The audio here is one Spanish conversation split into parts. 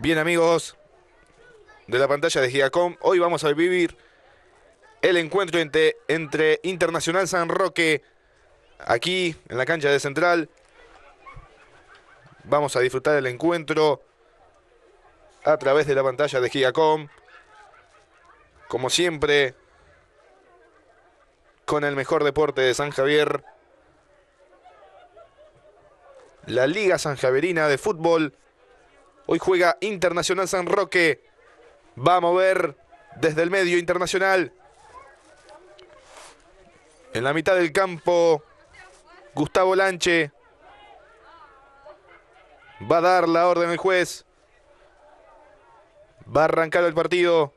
Bien amigos de la pantalla de Gigacom, hoy vamos a vivir el encuentro entre, entre Internacional San Roque, aquí en la cancha de Central. Vamos a disfrutar el encuentro a través de la pantalla de Gigacom. Como siempre, con el mejor deporte de San Javier. La Liga Sanjaverina de Fútbol. Hoy juega Internacional San Roque. Va a mover desde el medio Internacional. En la mitad del campo, Gustavo Lanche. Va a dar la orden el juez. Va a arrancar el partido.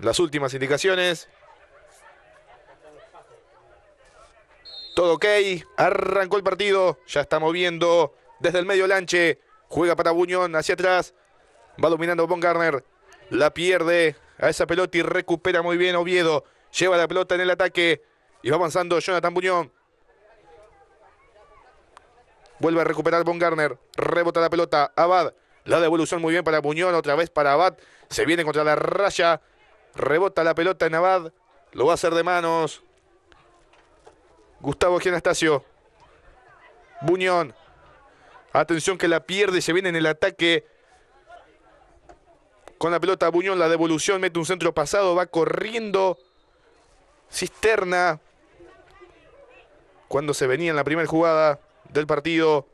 Las últimas indicaciones. Todo ok. Arrancó el partido. Ya está moviendo desde el medio Lanche. Juega para Buñón hacia atrás. Va dominando Von Garner. La pierde a esa pelota y recupera muy bien Oviedo. Lleva la pelota en el ataque. Y va avanzando Jonathan Buñón. Vuelve a recuperar Von Garner. Rebota la pelota. Abad. La devolución muy bien para Buñón. Otra vez para Abad. Se viene contra la raya. Rebota la pelota en Abad. Lo va a hacer de manos. Gustavo Gianastasio. Buñón. Atención que la pierde. Se viene en el ataque. Con la pelota Buñón. La devolución. Mete un centro pasado. Va corriendo. Cisterna. Cuando se venía en la primera jugada del partido.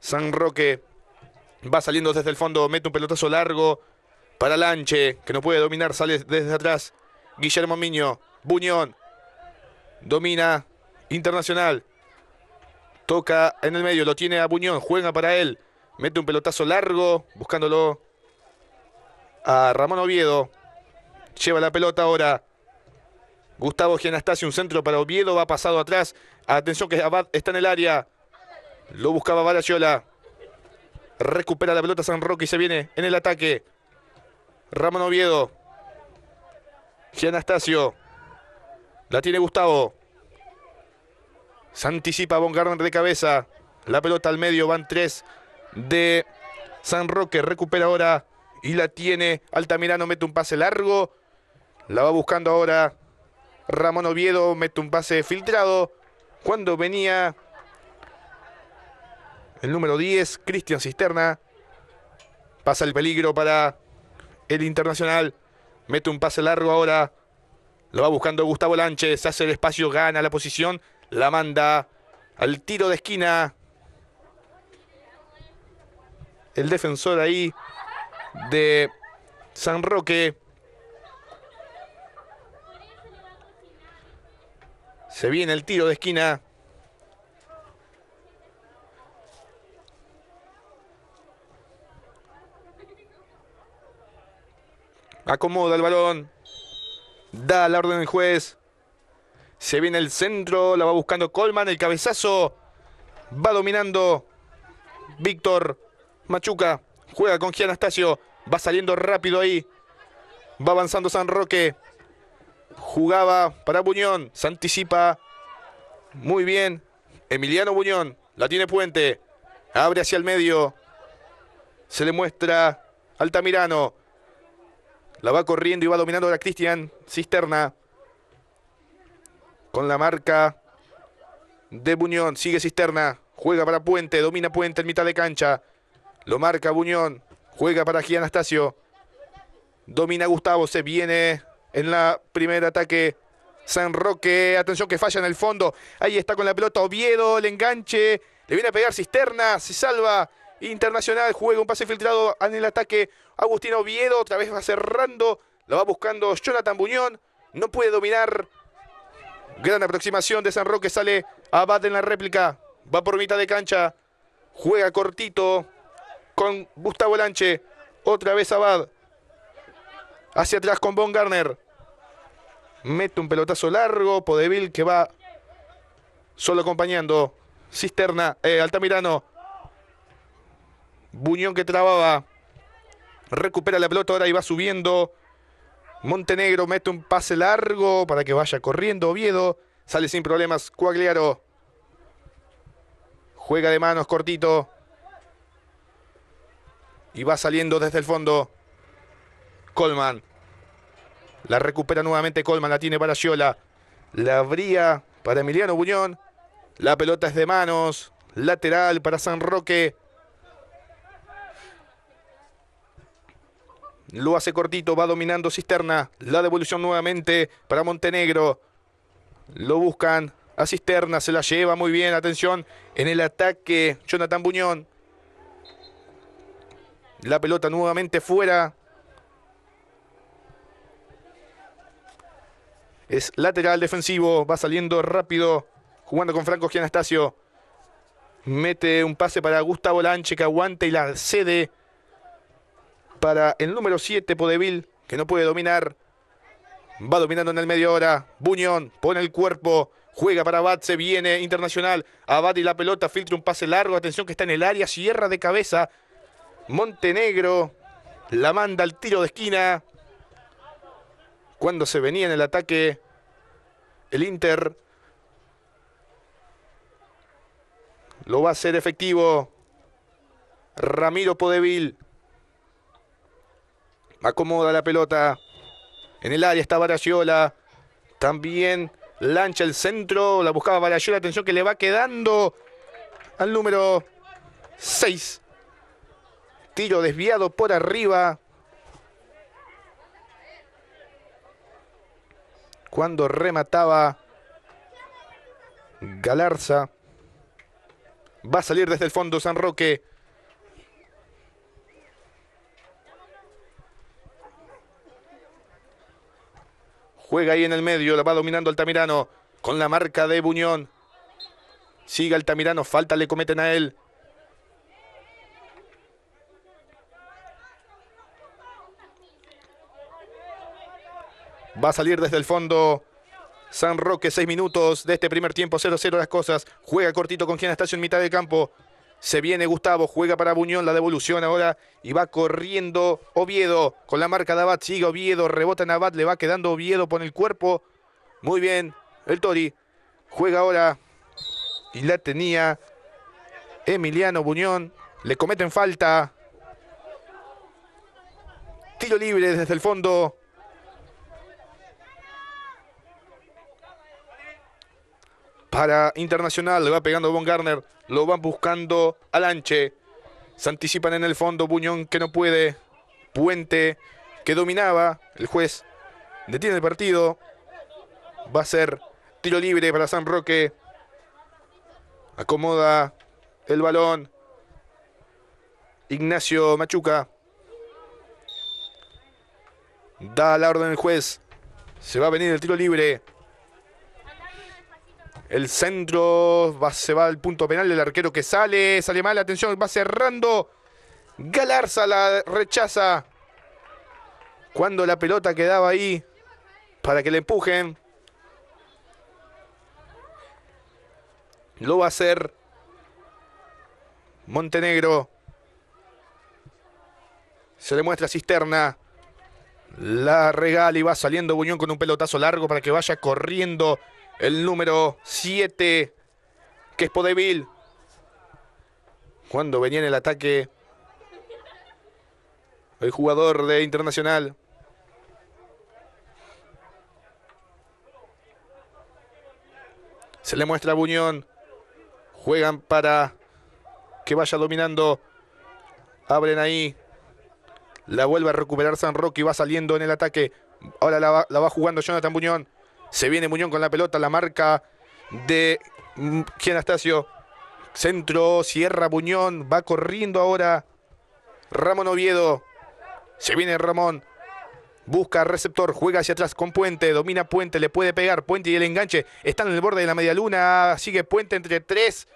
San Roque va saliendo desde el fondo, mete un pelotazo largo para Lanche, que no puede dominar, sale desde atrás. Guillermo Miño, Buñón, domina Internacional, toca en el medio, lo tiene a Buñón, juega para él, mete un pelotazo largo, buscándolo a Ramón Oviedo, lleva la pelota ahora. Gustavo Gianastasio, un centro para Oviedo, va pasado atrás. Atención que Abad está en el área. Lo buscaba Balaciola. Recupera la pelota San Roque y se viene en el ataque. Ramón Oviedo. Gianastasio. La tiene Gustavo. Se anticipa Von Garner de cabeza. La pelota al medio. Van tres de San Roque. Recupera ahora. Y la tiene Altamirano. Mete un pase largo. La va buscando ahora Ramón Oviedo. Mete un pase filtrado. Cuando venía el número 10, Cristian Cisterna. Pasa el peligro para el Internacional. Mete un pase largo ahora. Lo va buscando Gustavo Lanche. Se hace el espacio, gana la posición. La manda al tiro de esquina. El defensor ahí de San Roque. Se viene el tiro de esquina. Acomoda el balón. Da la orden el juez. Se viene el centro. La va buscando Colman. El cabezazo. Va dominando Víctor Machuca. Juega con Gianastasio. Va saliendo rápido ahí. Va avanzando San Roque. Jugaba para Buñón. Se anticipa. Muy bien. Emiliano Buñón. La tiene Puente. Abre hacia el medio. Se le muestra Altamirano. La va corriendo y va dominando ahora Cristian Cisterna. Con la marca de Buñón. Sigue Cisterna. Juega para Puente. Domina Puente en mitad de cancha. Lo marca Buñón. Juega para Gian Anastasio. Domina Gustavo. Se viene en la primera ataque. San Roque. Atención que falla en el fondo. Ahí está con la pelota Oviedo. El enganche. Le viene a pegar Cisterna. Se salva. Internacional. Juega un pase filtrado en el ataque. Agustín Oviedo. Otra vez va cerrando. La va buscando Jonathan Buñón. No puede dominar. Gran aproximación de San Roque. Sale Abad en la réplica. Va por mitad de cancha. Juega cortito con Gustavo Lanche. Otra vez Abad. Hacia atrás con Von Garner. Mete un pelotazo largo. Podevil que va solo acompañando. Cisterna. Eh, Altamirano. Buñón que trababa. Recupera la pelota ahora y va subiendo. Montenegro mete un pase largo para que vaya corriendo Oviedo. Sale sin problemas Cuagliaro. Juega de manos cortito. Y va saliendo desde el fondo. Colman. La recupera nuevamente Colman. La tiene para Giola. La abría para Emiliano Buñón. La pelota es de manos. Lateral para San Roque. Lo hace cortito, va dominando Cisterna. La devolución nuevamente para Montenegro. Lo buscan a Cisterna, se la lleva muy bien. Atención en el ataque. Jonathan Buñón. La pelota nuevamente fuera. Es lateral defensivo. Va saliendo rápido. Jugando con Franco Gianastasio. Mete un pase para Gustavo Lanche que aguanta y la cede para el número 7, Podevil, que no puede dominar. Va dominando en el medio hora. Buñón pone el cuerpo. Juega para Abad, se viene Internacional. Abad y la pelota filtra un pase largo. Atención que está en el área. Cierra de cabeza. Montenegro la manda al tiro de esquina. Cuando se venía en el ataque el Inter. Lo va a hacer efectivo. Ramiro Podevil. Acomoda la pelota. En el área está Baragiola. También lancha el centro. La buscaba Baragiola. Atención que le va quedando al número 6. Tiro desviado por arriba. Cuando remataba Galarza. Va a salir desde el fondo San Roque. Juega ahí en el medio, la va dominando Altamirano con la marca de Buñón. Sigue Altamirano, falta le cometen a él. Va a salir desde el fondo San Roque, seis minutos de este primer tiempo, 0-0 las cosas. Juega cortito con Gianastasio en mitad de campo. Se viene Gustavo, juega para Buñón, la devolución ahora y va corriendo Oviedo con la marca de Abad. Sigue Oviedo, rebota en Abad, le va quedando Oviedo por el cuerpo. Muy bien, el Tori juega ahora y la tenía Emiliano Buñón. Le cometen falta. Tiro libre desde el fondo. Para Internacional. Le va pegando Von Garner. Lo van buscando a Lanche. Se anticipan en el fondo. Buñón que no puede. Puente que dominaba. El juez detiene el partido. Va a ser tiro libre para San Roque. Acomoda el balón. Ignacio Machuca. Da la orden el juez. Se va a venir el tiro libre. El centro va, se va al punto penal. El arquero que sale, sale mal. Atención, va cerrando. Galarza la rechaza. Cuando la pelota quedaba ahí para que le empujen. Lo va a hacer Montenegro. Se le muestra cisterna. La regala y va saliendo Buñón con un pelotazo largo para que vaya corriendo el número 7, que es Podevil. Cuando venía en el ataque el jugador de Internacional. Se le muestra a Buñón. Juegan para que vaya dominando. Abren ahí. La vuelve a recuperar San Roque y va saliendo en el ataque. Ahora la va, la va jugando Jonathan Buñón. Se viene Muñón con la pelota, la marca de mm, Gianastasio. Centro, cierra Buñón, va corriendo ahora Ramón Oviedo. Se viene Ramón. Busca receptor, juega hacia atrás con Puente, domina Puente, le puede pegar Puente y el enganche. Están en el borde de la media luna, sigue Puente entre tres.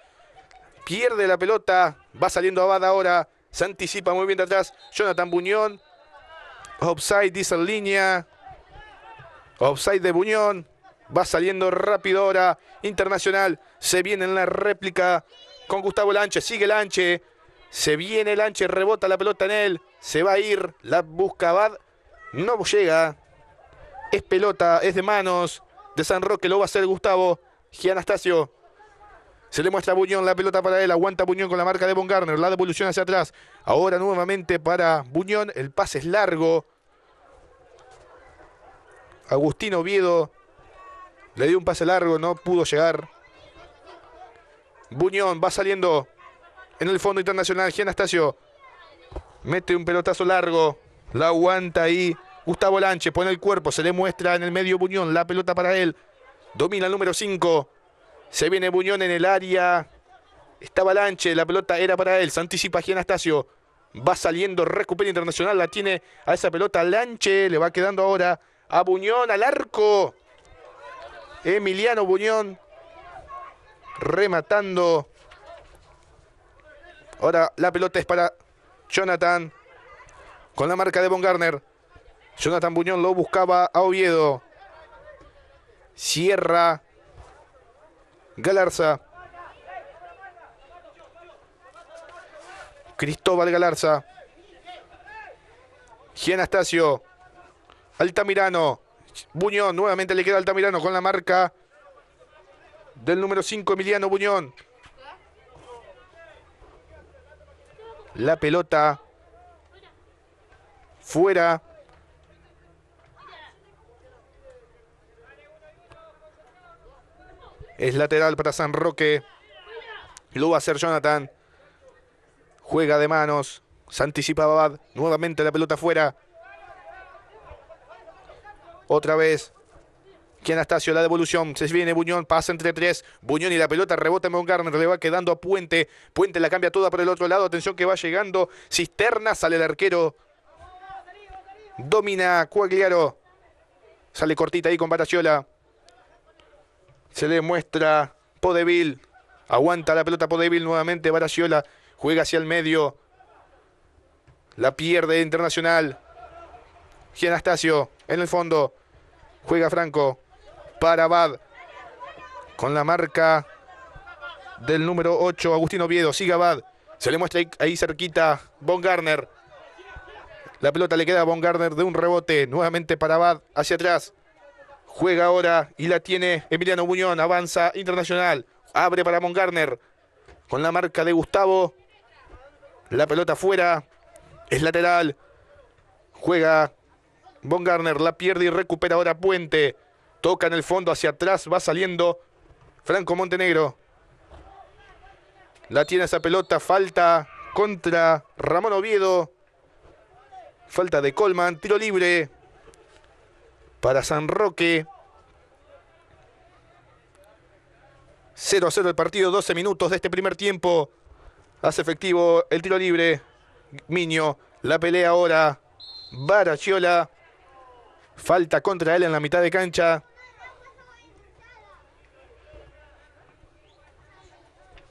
Pierde la pelota, va saliendo Abad ahora. Se anticipa muy bien de atrás. Jonathan Buñón. Offside, dice línea. Offside de Buñón. Va saliendo rápido ahora. Internacional. Se viene en la réplica con Gustavo Lanche. Sigue Lanche. Se viene Lanche. Rebota la pelota en él. Se va a ir. La busca Bad. No llega. Es pelota. Es de manos. De San Roque. Lo va a hacer Gustavo. Gianastasio. Se le muestra a Buñón la pelota para él. Aguanta Buñón con la marca de Von Garner. La devolución hacia atrás. Ahora nuevamente para Buñón. El pase es largo. Agustín Oviedo le dio un pase largo. No pudo llegar. Buñón va saliendo en el fondo internacional. Gianastasio mete un pelotazo largo. La aguanta ahí. Gustavo Lanche pone el cuerpo. Se le muestra en el medio Buñón. La pelota para él. Domina el número 5. Se viene Buñón en el área. Estaba Lanche. La pelota era para él. Se anticipa. Va saliendo. Recupera Internacional. La tiene a esa pelota Lanche. Le va quedando ahora a Buñón al arco. Emiliano Buñón rematando. Ahora la pelota es para Jonathan. Con la marca de Von Garner. Jonathan Buñón lo buscaba a Oviedo. Cierra. Galarza. Cristóbal Galarza. Gianastasio. Altamirano. Buñón. Nuevamente le queda Altamirano con la marca del número 5, Emiliano Buñón. La pelota fuera. Es lateral para San Roque. Lo va a hacer Jonathan. Juega de manos. Se anticipa Babad. Nuevamente la pelota fuera. Otra vez. Que Anastasio, la devolución, se viene Buñón, pasa entre tres, Buñón y la pelota rebota en Garner, le va quedando a Puente, Puente la cambia toda por el otro lado, atención que va llegando, Cisterna, sale el arquero, domina Cuagliaro, sale cortita ahí con se le muestra Podevil, aguanta la pelota Podevil nuevamente, Bataciola, juega hacia el medio, la pierde Internacional, Gianastasio en el fondo, juega Franco, para Bad. Con la marca del número 8, Agustín Oviedo. Sigue Bad. Se le muestra ahí, cerquita Von Garner. La pelota le queda a Von Garner de un rebote. Nuevamente para Bad. Hacia atrás. Juega ahora y la tiene Emiliano Buñón. Avanza Internacional. Abre para Von Garner. Con la marca de Gustavo. La pelota fuera. Es lateral. Juega Von Garner. La pierde y recupera ahora Puente. Toca en el fondo hacia atrás, va saliendo Franco Montenegro. La tiene esa pelota, falta contra Ramón Oviedo. Falta de Colman, tiro libre para San Roque. 0 a 0 el partido, 12 minutos de este primer tiempo. Hace efectivo el tiro libre. Miño, la pelea ahora. Barachiola. Falta contra él en la mitad de cancha.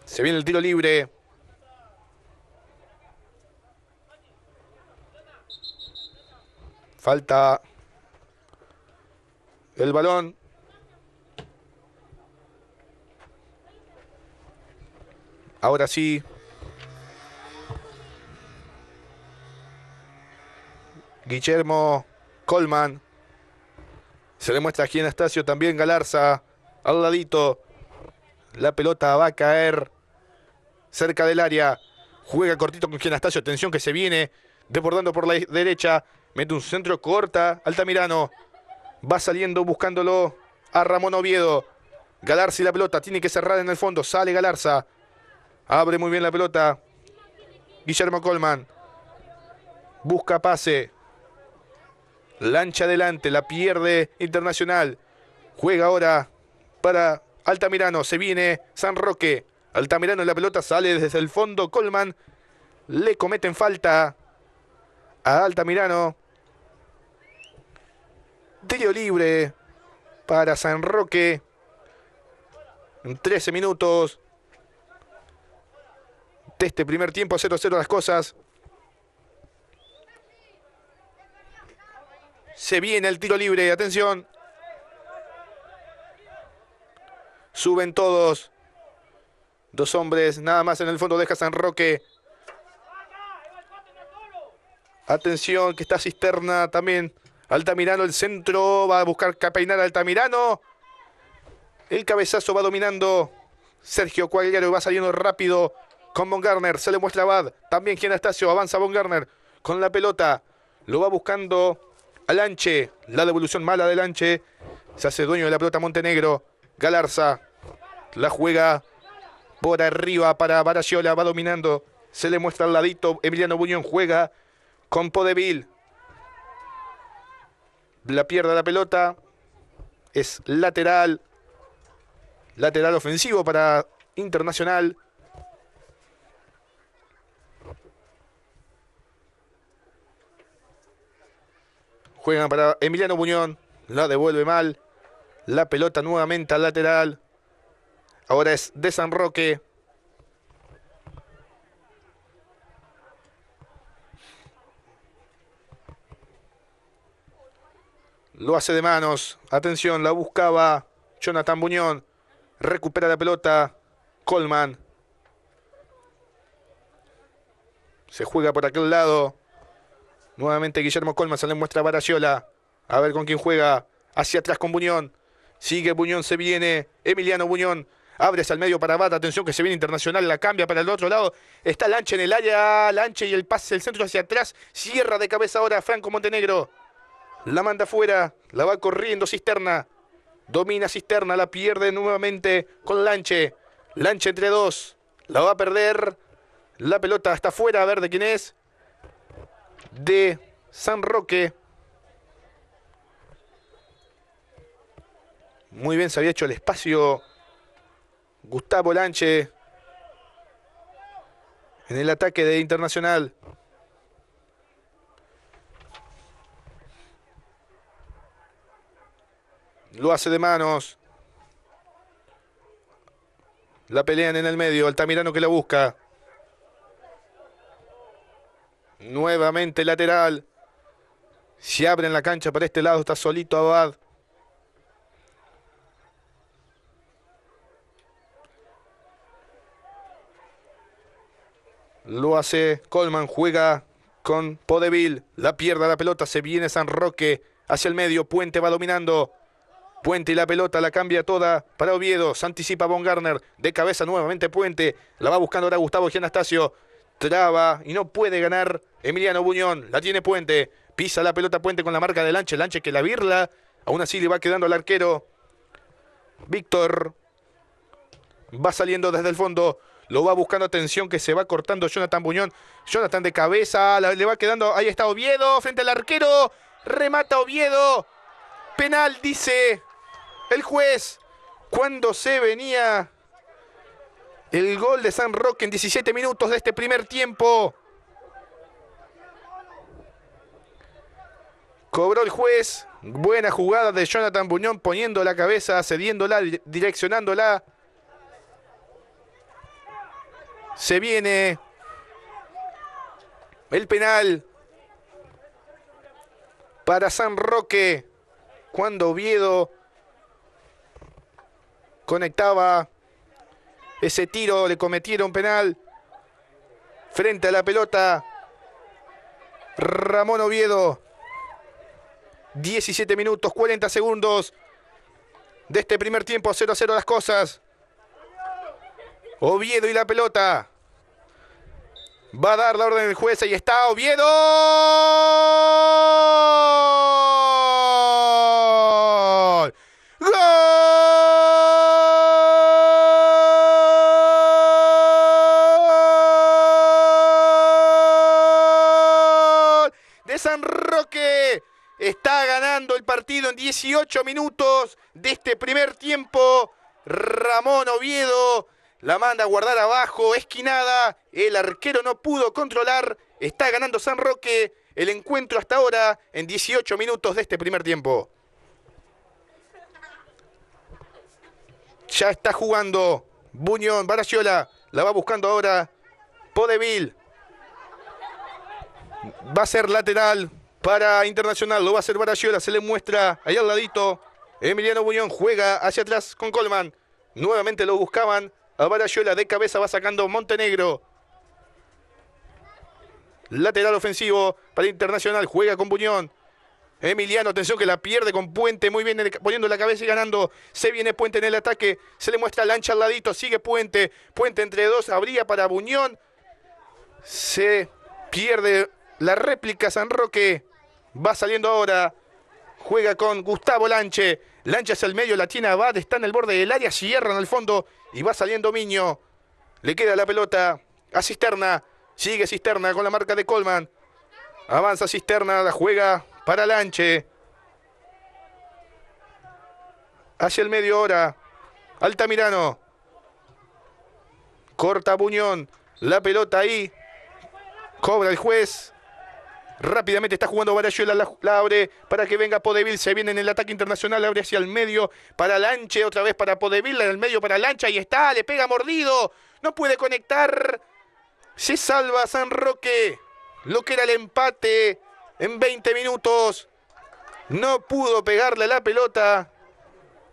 Se viene el tiro libre. Falta el balón. Ahora sí. Guillermo Colman. Se le muestra aquí en Estacio también Galarza. Al ladito. La pelota va a caer cerca del área. Juega cortito con Gianastasio. Atención que se viene desbordando por la derecha. Mete un centro corta. Altamirano. Va saliendo buscándolo a Ramón Oviedo. Galarza y la pelota. Tiene que cerrar en el fondo. Sale Galarza. Abre muy bien la pelota. Guillermo Colman. Busca pase. Lancha adelante. La pierde Internacional. Juega ahora para Altamirano. Se viene San Roque. Altamirano en la pelota sale desde el fondo. Colman le cometen falta a Altamirano. Tiro libre para San Roque. En 13 minutos de este primer tiempo, 0-0 las cosas. Se viene el tiro libre, atención. Suben todos. Dos hombres, nada más en el fondo deja San Roque. Atención, que está Cisterna también. Altamirano, el centro. Va a buscar peinar a Altamirano. El cabezazo va dominando. Sergio Cuagliaro va saliendo rápido con Von Garner. Se le muestra a Bad. También Anastasio. Avanza Von Garner con la pelota. Lo va buscando a Lanche. La devolución mala de Lanche. Se hace dueño de la pelota Montenegro. Galarza. La juega por arriba para Baraciola. Va dominando. Se le muestra al ladito. Emiliano Buñón juega con Podevil. La pierde la pelota. Es lateral. Lateral ofensivo para Internacional. Juegan para Emiliano Buñón. La devuelve mal. La pelota nuevamente al lateral. Ahora es de San Roque. Lo hace de manos. Atención, la buscaba Jonathan Buñón. Recupera la pelota. Colman. Se juega por aquel lado. Nuevamente Guillermo Colman se le muestra a. A ver con quién juega. Hacia atrás con Buñón. Sigue Buñón, se viene. Emiliano Buñón. Abre hacia medio para Bata. Atención que se viene Internacional. La cambia para el otro lado. Está Lanche en el área. Lanche y el pase del centro hacia atrás. Cierra de cabeza ahora Franco Montenegro. La manda afuera. La va corriendo Cisterna. Domina Cisterna. La pierde nuevamente con Lanche. Lanche entre dos. La va a perder. La pelota está afuera. A ver de quién es. De San Roque. Muy bien, se había hecho el espacio Gustavo Lanche en el ataque de Internacional. Lo hace de manos. La pelean en el medio. Altamirano que la busca. Nuevamente lateral. Se abre en la cancha para este lado. Está solito Abad. Lo hace Colman. Juega con Podevil. La pierde la pelota. Se viene San Roque hacia el medio. Puente va dominando. Puente y la pelota la cambia toda para Oviedo. Se anticipa Von Garner. De cabeza nuevamente Puente. La va buscando ahora Gustavo Gianastasio. Traba y no puede ganar Emiliano Buñón. La tiene Puente. Pisa la pelota Puente con la marca de Lanche. Lanche que la virla. Aún así le va quedando al arquero. Víctor. Va saliendo desde el fondo. Lo va buscando atención que se va cortando Jonathan Buñón. Jonathan de cabeza. le va quedando. Ahí está Oviedo frente al arquero. Remata Oviedo. Penal, dice el juez. Cuando se venía el gol de San Roque en 17 minutos de este primer tiempo. Cobró el juez. Buena jugada de Jonathan Buñón poniendo la cabeza, cediéndola, di- direccionándola. Se viene el penal para San Roque. Cuando Oviedo conectaba ese tiro, le cometieron penal frente a la pelota. Ramón Oviedo. 17 minutos, 40 segundos de este primer tiempo, 0 a 0 las cosas. Oviedo y la pelota. Va a dar la orden del juez. Ahí está Oviedo. Partido en 18 minutos de este primer tiempo. Ramón Oviedo la manda a guardar abajo, esquinada. El arquero no pudo controlar. Está ganando San Roque el encuentro hasta ahora en 18 minutos de este primer tiempo. Ya está jugando Buñón, Baraciola. La va buscando ahora Podevil. Va a ser lateral para Internacional. Lo va a hacer Baraciola. Se le muestra ahí al ladito. Emiliano Buñón juega hacia atrás con Colman. Nuevamente lo buscaban. A Baraciola de cabeza va sacando Montenegro. Lateral ofensivo para Internacional. Juega con Buñón. Emiliano, atención que la pierde con Puente, muy bien poniendo la cabeza y ganando. Se viene Puente en el ataque, se le muestra Lancha al ladito, sigue Puente. Puente entre dos, abría para Buñón. Se pierde la réplica San Roque. Va saliendo ahora. Juega con Gustavo Lanche. Lancha hacia el medio, la tiene Abad, está en el borde del área, cierra en el fondo y va saliendo Miño. Le queda la pelota a Cisterna. Sigue Cisterna con la marca de Colman. Avanza Cisterna, la juega para Lanche. Hacia el medio ahora. Altamirano. Corta Buñón. La pelota ahí. Cobra el juez. Rápidamente está jugando Barayuela, la, la, abre para que venga Podevil. Se viene en el ataque internacional, abre hacia el medio para Lanche, otra vez para Podevil, en el medio para Lancha. Y está, le pega mordido. No puede conectar. Se salva San Roque. Lo que era el empate en 20 minutos. No pudo pegarle la pelota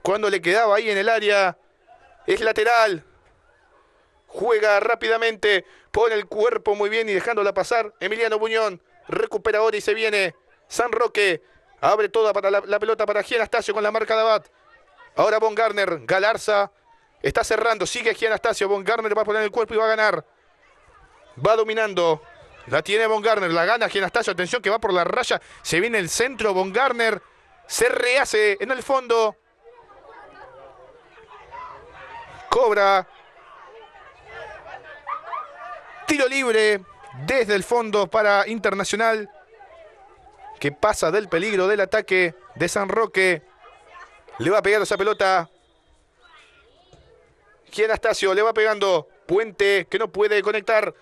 cuando le quedaba ahí en el área. Es lateral. Juega rápidamente. Pone el cuerpo muy bien y dejándola pasar. Emiliano Buñón recupera ahora y se viene. San Roque abre toda para la, pelota para Gianastasio con la marca de Abad. Ahora Von Garner, Galarza está cerrando. Sigue Gianastasio. Von Garner va a poner el cuerpo y va a ganar. Va dominando. La tiene Von Garner, la gana Gianastasio. Atención que va por la raya. Se viene el centro. Von Garner se rehace en el fondo. Cobra. Tiro libre desde el fondo para Internacional. Que pasa del peligro del ataque de San Roque. Le va pegando esa pelota. Gianastasio le va pegando. Puente que no puede conectar.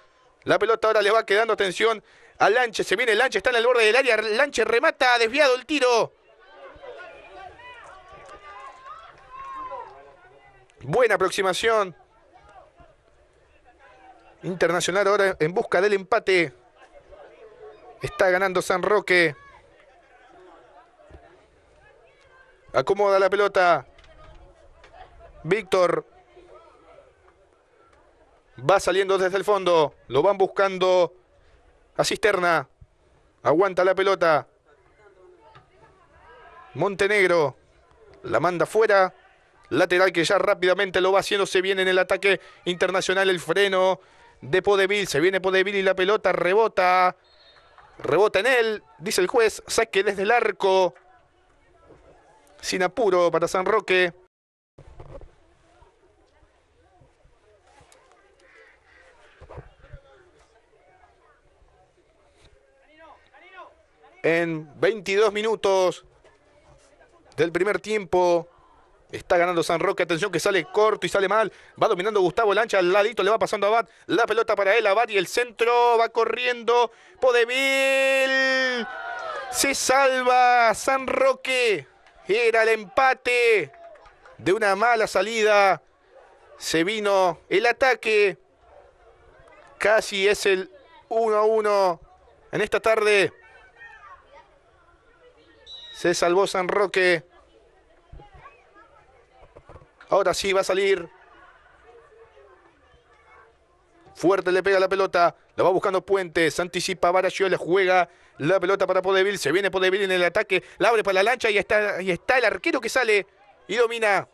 La pelota ahora le va quedando atención a Lanche. Se viene Lanche, está en el borde del área. Lanche remata, desviado el tiro. Buena aproximación. Internacional ahora en busca del empate. Está ganando San Roque. Acomoda la pelota. Víctor. Va saliendo desde el fondo. Lo van buscando a Cisterna. Aguanta la pelota. Montenegro. La manda fuera. Lateral que ya rápidamente lo va haciendo. Se viene en el ataque internacional el freno de Podevil. Se viene Podevil y la pelota rebota. Rebota en él. Dice el juez. Saque desde el arco. Sin apuro para San Roque. En 22 minutos del primer tiempo. Está ganando San Roque. Atención que sale corto y sale mal. Va dominando Gustavo Lancha. Al ladito le va pasando a Abad. La pelota para él. Abad y el centro. Va corriendo. Podevil. Se salva San Roque. Era el empate de una mala salida. Se vino el ataque. Casi es el 1 a 1 en esta tarde. Se salvó San Roque. Ahora sí va a salir. Fuerte le pega la pelota. La va buscando Puente. Se anticipa le juega la pelota para Podevil. Se viene Podevil en el ataque. La abre para la lancha y está, y está el arquero que sale y domina.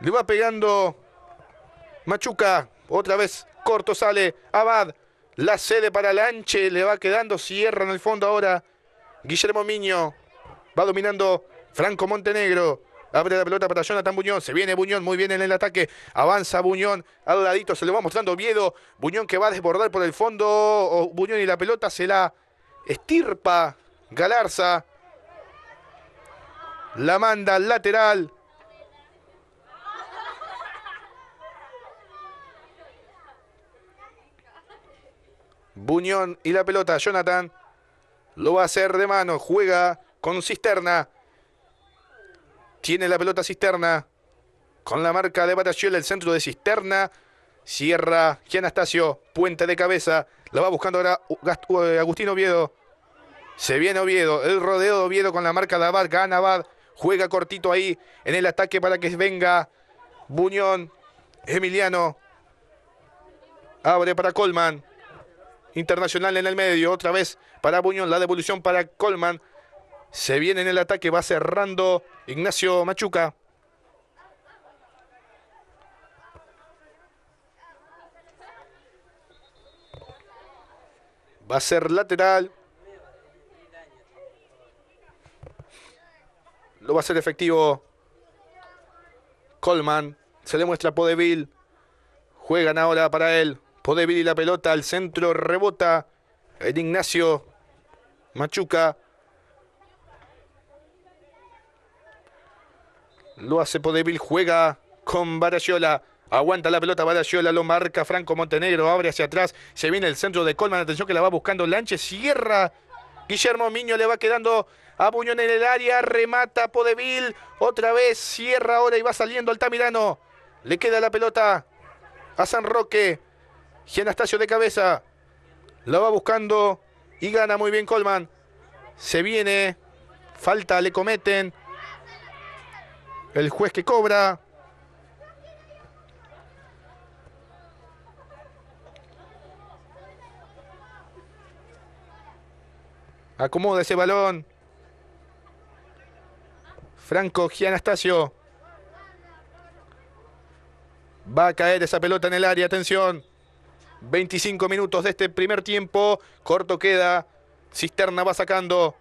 Le va pegando Machuca. Otra vez corto sale Abad. La sede para Lanche. Le va quedando. Cierra en el fondo ahora. Guillermo Miño. Va dominando Franco Montenegro. Abre la pelota para Jonathan Buñón. Se viene Buñón muy bien en el ataque. Avanza Buñón. Al ladito se le va mostrando Oviedo. Buñón que va a desbordar por el fondo. Buñón y la pelota se la estirpa. Galarza. La manda al lateral. Buñón y la pelota. Jonathan lo va a hacer de mano. Juega con Cisterna. Tiene la pelota Cisterna. Con la marca de Batalliola, el centro de Cisterna. Cierra Gianastasio. Puente de cabeza. La va buscando ahora Agustín Oviedo. Se viene Oviedo. El rodeo de Oviedo con la marca de Abad. Gana Abad. Juega cortito ahí en el ataque para que venga Buñón. Emiliano. Abre para Colman. Internacional en el medio, otra vez para Buñón, la devolución para Colman. Se viene en el ataque, va cerrando Ignacio Machuca. Va a ser lateral. Lo va a hacer efectivo Colman. Se le muestra Podevil. Juegan ahora para él. Podevil y la pelota al centro. Rebota el Ignacio Machuca. Lo hace Podevil. Juega con Barayola. Aguanta la pelota Barayola, lo marca Franco Montenegro, abre hacia atrás, se viene el centro de Colman, atención que la va buscando Lanche, cierra. Guillermo Miño le va quedando a Buñón en el área, remata Podevil, otra vez cierra ahora y va saliendo Altamirano. Le queda la pelota a San Roque, Gianastasio de cabeza, la va buscando y gana muy bien Colman. Se viene, falta le cometen. El juez que cobra, Acomoda ese balón. Franco Gianastasio. Va a caer esa pelota en el área. Atención. 25 minutos de este primer tiempo. Corto queda. Cisterna va sacando.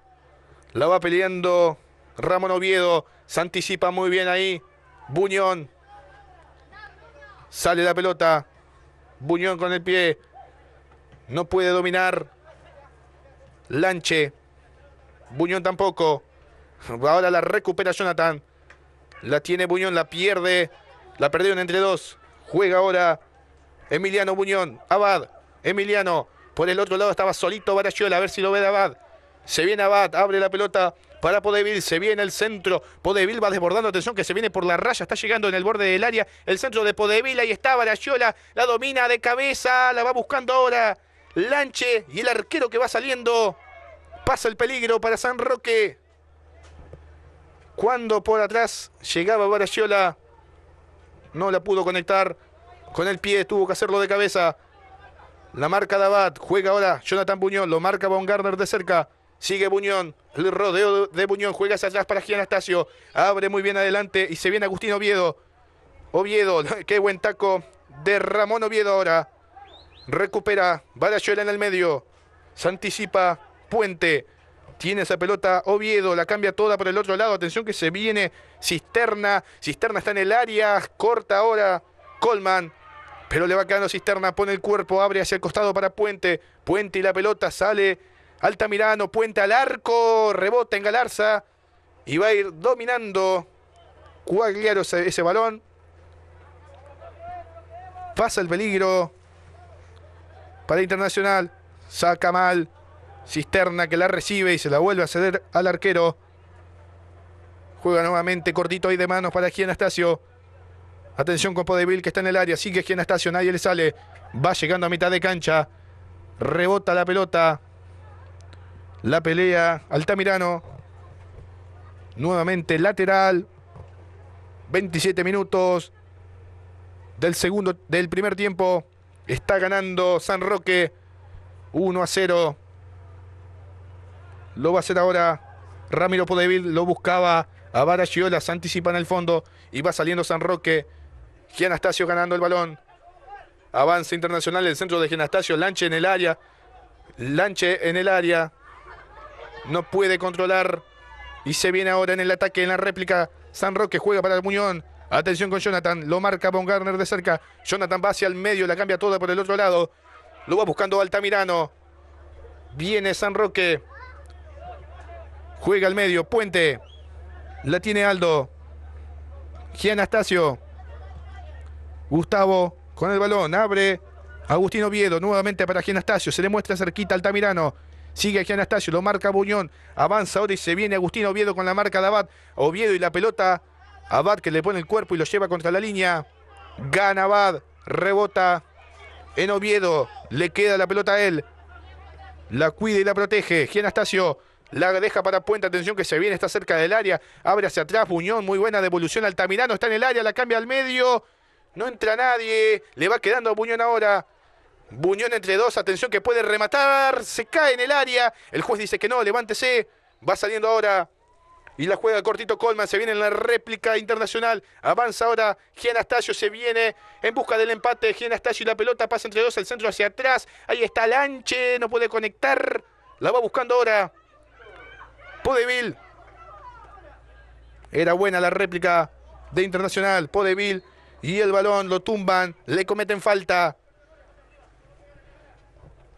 La va peleando Ramón Oviedo. Se anticipa muy bien ahí. Buñón. Sale la pelota. Buñón con el pie. No puede dominar. Lanche. Buñón tampoco. Ahora la recupera Jonathan. La tiene Buñón, la pierde. La perdieron entre dos. Juega ahora Emiliano Buñón. Abad. Emiliano. Por el otro lado estaba solito Barayuela. A ver si lo ve Abad. Se viene Abad. Abre la pelota para Podevil. Se viene el centro. Podevil va desbordando. Atención que se viene por la raya. Está llegando en el borde del área. El centro de Podevil. Ahí está Barayuela. La domina de cabeza. La va buscando ahora. Lanche y el arquero que va saliendo. Pasa el peligro para San Roque. Cuando por atrás llegaba Barayiola, no la pudo conectar con el pie, tuvo que hacerlo de cabeza. La marca de Abad, juega ahora Jonathan Buñón, lo marca Baumgartner de cerca. Sigue Buñón, el rodeo de Buñón, juega hacia atrás para Gian Anastasio. Abre muy bien adelante y se viene Agustín Oviedo. Oviedo, qué buen taco de Ramón Oviedo ahora. Recupera Barayuela en el medio. Se anticipa Puente. Tiene esa pelota Oviedo, la cambia toda por el otro lado. Atención que se viene Cisterna. Cisterna está en el área. Corta ahora Colman. Pero le va quedando Cisterna. Pone el cuerpo, abre hacia el costado para Puente. Puente y la pelota sale. Altamirano, Puente al arco. Rebota en Galarza. Y va a ir dominando Cuagliaro ese, ese balón. Pasa el peligro para Internacional. Saca mal. Cisterna que la recibe y se la vuelve a ceder al arquero. Juega nuevamente cortito ahí de manos para Gianastasio. Atención con Podevil que está en el área. Sigue Gianastasio, nadie le sale. Va llegando a mitad de cancha. Rebota la pelota. La pelea Altamirano. Nuevamente lateral. 27 minutos del segundo del primer tiempo. Está ganando San Roque 1 a 0. Lo va a hacer ahora Ramiro Podevil. Lo buscaba a Vara Giola. Se anticipa en el fondo. Y va saliendo San Roque. Gianastasio ganando el balón. Avance internacional el centro de Gianastasio. Lanche en el área. Lanche en el área. No puede controlar. Y se viene ahora en el ataque, en la réplica. San Roque juega para el Muñón. Atención con Jonathan. Lo marca Baumgartner de cerca. Jonathan va hacia el medio. La cambia toda por el otro lado. Lo va buscando Altamirano. Viene San Roque. Juega al medio. Puente. La tiene Aldo. Gianastasio. Gustavo con el balón. Abre. Agustín Oviedo. Nuevamente para Gianastasio. Se le muestra cerquita Altamirano. Sigue Gianastasio. Lo marca Buñón. Avanza ahora y se viene Agustín Oviedo con la marca de Abad. Oviedo y la pelota. Abad que le pone el cuerpo y lo lleva contra la línea. Gana Abad. Rebota en Oviedo. Le queda la pelota a él. La cuida y la protege. Gianastasio la deja para Puente. Atención que se viene, está cerca del área. Abre hacia atrás. Buñón, muy buena devolución. Altamirano está en el área. La cambia al medio. No entra nadie. Le va quedando a Buñón ahora. Buñón entre dos, atención que puede rematar, se cae en el área. El juez dice que no, levántese. Va saliendo ahora. Y la juega cortito Colman, se viene en la réplica internacional. Avanza ahora Gian Anastasio, se viene en busca del empate. Gian Anastasio y la pelota pasa entre dos, el centro hacia atrás. Ahí está Lanche, no puede conectar. La va buscando ahora. Podevil. Era buena la réplica de Internacional. Podevil. Y el balón lo tumban, le cometen falta.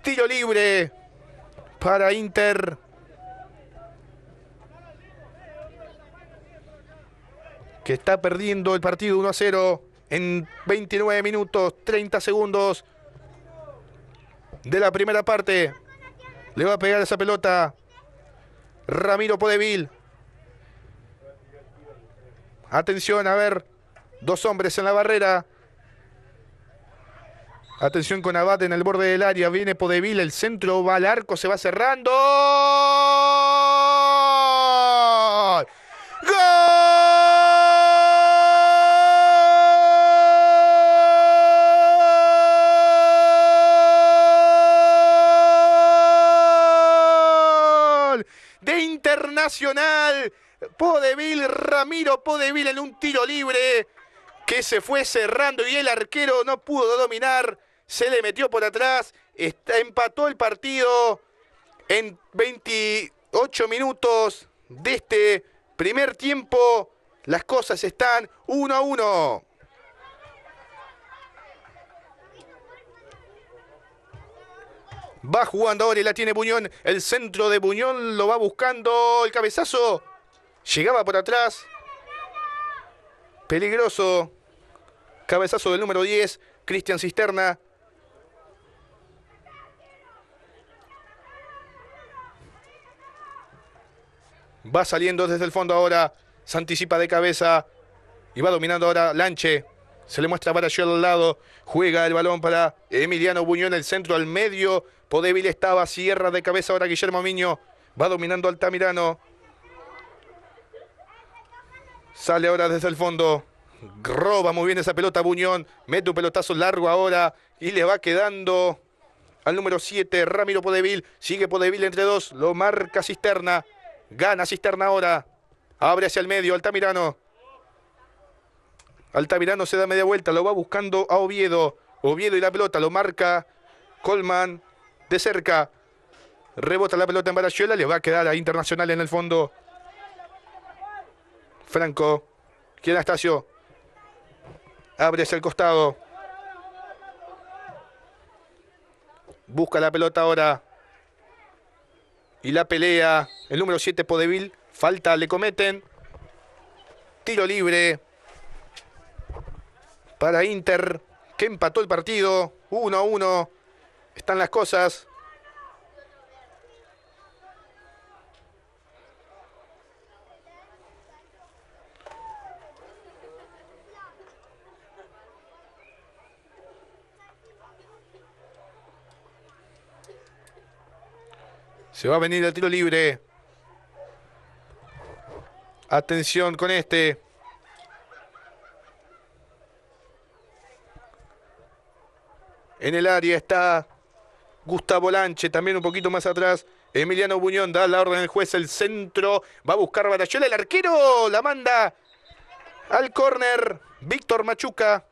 Tiro libre para Inter. Que está perdiendo el partido 1 a 0 en 29 minutos 30 segundos de la primera parte. Le va a pegar esa pelota Ramiro Podevil. Atención, a ver. Dos hombres en la barrera. Atención con Abad en el borde del área. Viene Podevil. El centro va al arco. Se va cerrando. ¡Gol! De Internacional. Podevil, Ramiro Podevil en un tiro libre que se fue cerrando y el arquero no pudo dominar, se le metió por atrás, está, empató el partido en 28 minutos de este primer tiempo. Las cosas están 1 a 1. Va jugando ahora y la tiene Buñón. El centro de Buñón lo va buscando. El cabezazo. Llegaba por atrás. Peligroso. Cabezazo del número 10. Cristian Cisterna. Va saliendo desde el fondo ahora. Se anticipa de cabeza. Y va dominando ahora Lanche. Se le muestra para allá al lado. Juega el balón para Emiliano Buñón. El centro al medio. Podevil estaba. Cierra de cabeza ahora Guillermo Miño. Va dominando Altamirano. Sale ahora desde el fondo. Roba muy bien esa pelota Buñón. Mete un pelotazo largo ahora. Y le va quedando al número 7, Ramiro Podevil. Sigue Podevil entre dos. Lo marca Cisterna. Gana Cisterna ahora. Abre hacia el medio. Altamirano. Altamirano se da media vuelta. Lo va buscando a Oviedo. Oviedo y la pelota. Lo marca Colman de cerca. Rebota la pelota en Barayuela. Le va a quedar a Internacional en el fondo. Franco. ¿Quién Anastasio? Abre hacia el costado. Busca la pelota ahora. Y la pelea. El número 7, Podevil. Falta, le cometen. Tiro libre. Para Inter. Que empató el partido. 1 a 1. Están las cosas. Se va a venir el tiro libre. Atención con este. En el área está Gustavo Lanche, también un poquito más atrás. Emiliano Buñón da la orden al juez, el centro. Va a buscar Barayola, el arquero la manda al córner. Víctor Machuca.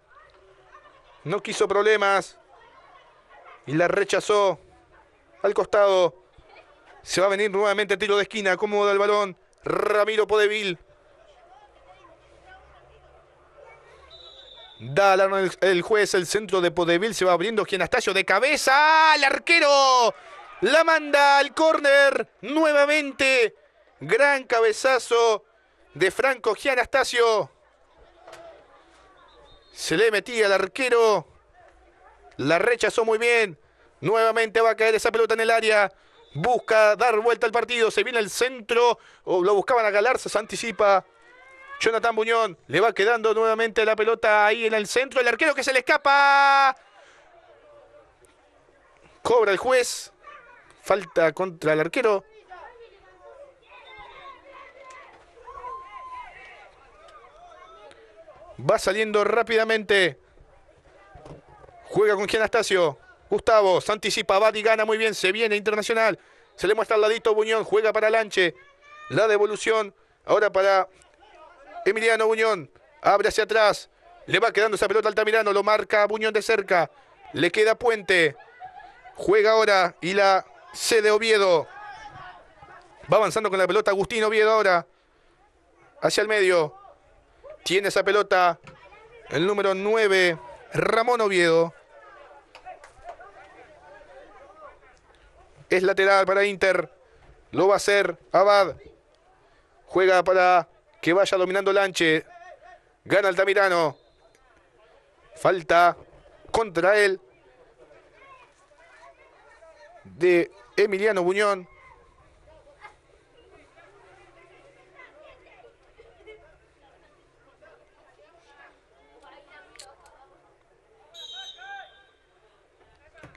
No quiso problemas. Y la rechazó al costado. Se va a venir nuevamente tiro de esquina. Cómodo el balón. Ramiro Podevil. Da el, el juez el centro de Podevil. Se va abriendo Gianastasio de cabeza. ¡El arquero! La manda al córner. Nuevamente. Gran cabezazo de Franco Gianastasio. Se le metía al arquero. La rechazó muy bien. Nuevamente va a caer esa pelota en el área. Busca dar vuelta al partido. Se viene el centro. O lo buscaban a Galarza. Se anticipa. Jonathan Buñón. Le va quedando nuevamente la pelota ahí en el centro. El arquero que se le escapa. Cobra el juez. Falta contra el arquero. Va saliendo rápidamente. Juega con Gianastasio. Gustavo, se anticipa, y gana muy bien, se viene Internacional. Se le muestra al ladito Buñón, juega para Lanche. La devolución, ahora para Emiliano Buñón. Abre hacia atrás. Le va quedando esa pelota al Altamirano, lo marca Buñón de cerca. Le queda Puente. Juega ahora y la cede Oviedo. Va avanzando con la pelota Agustín Oviedo ahora. Hacia el medio. Tiene esa pelota el número 9, Ramón Oviedo. Es lateral para Inter. Lo va a hacer Abad. Juega para que vaya dominando Lanche. Gana Altamirano. Falta contra él de Emiliano Buñón.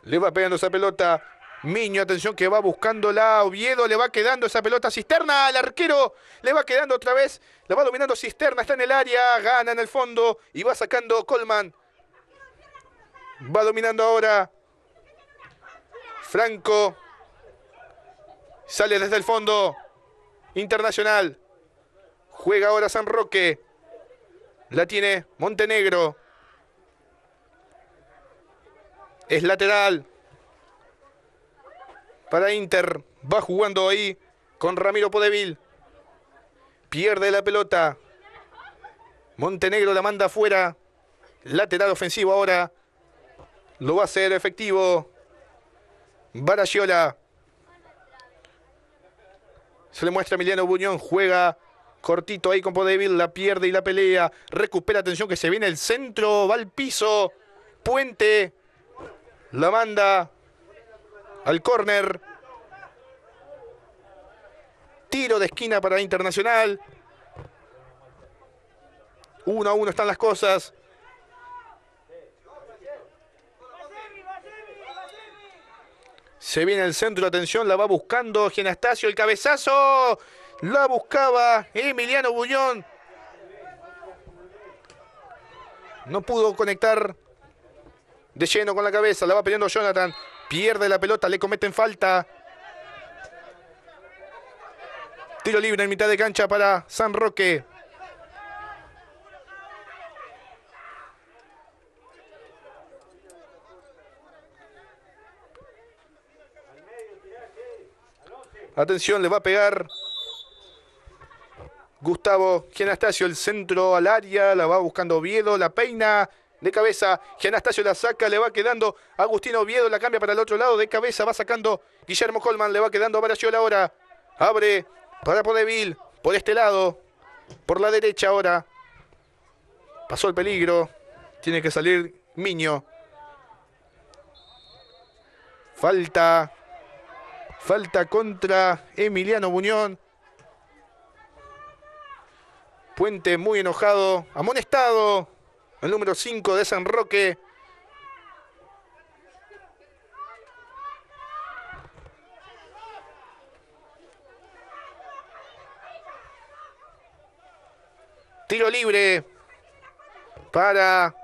Le va pegando esa pelota. Miño, atención que va buscándola. Oviedo le va quedando esa pelota. Cisterna al arquero. Le va quedando otra vez. La va dominando Cisterna. Está en el área. Gana en el fondo. Y va sacando Colman. Va dominando ahora. Franco. Sale desde el fondo. Internacional. Juega ahora San Roque. La tiene Montenegro. Es lateral. Para Inter. Va jugando ahí con Ramiro Podevil. Pierde la pelota. Montenegro la manda afuera. Lateral ofensivo ahora. Lo va a hacer efectivo. Baragiola. Se le muestra a Emiliano Buñón. Juega cortito ahí con Podevil. La pierde y la pelea. Recupera atención que se viene el centro. Va al piso. Puente. La manda al córner. Tiro de esquina para Internacional. 1 a 1 están las cosas. Se viene el centro, atención, la va buscando Genastasio, el cabezazo. La buscaba Emiliano Bullón. No pudo conectar de lleno con la cabeza. La va peleando Jonathan. Pierde la pelota, le cometen falta. Tiro libre en mitad de cancha para San Roque. Atención, le va a pegar Gustavo Gianastasio, el centro al área, la va buscando Oviedo, la peina de cabeza, Gianastasio la saca, le va quedando Agustín Oviedo, la cambia para el otro lado, de cabeza va sacando Guillermo Colman, le va quedando Baraciola ahora, abre para Podevil, por este lado, por la derecha ahora, pasó el peligro, tiene que salir Miño, falta Falta contra Emiliano Buñón. Puente muy enojado. Amonestado. El número 5 de San Roque. Tiro libre para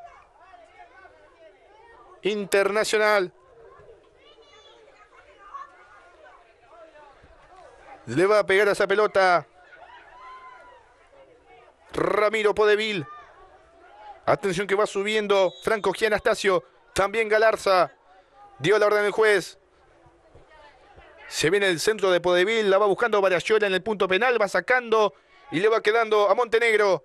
Internacional. Le va a pegar a esa pelota. Ramiro Podevil. Atención que va subiendo. Franco Gianastasio. También Galarza. Dio la orden el juez. Se viene el centro de Podevil. La va buscando Variayola en el punto penal. Va sacando. Y le va quedando a Montenegro.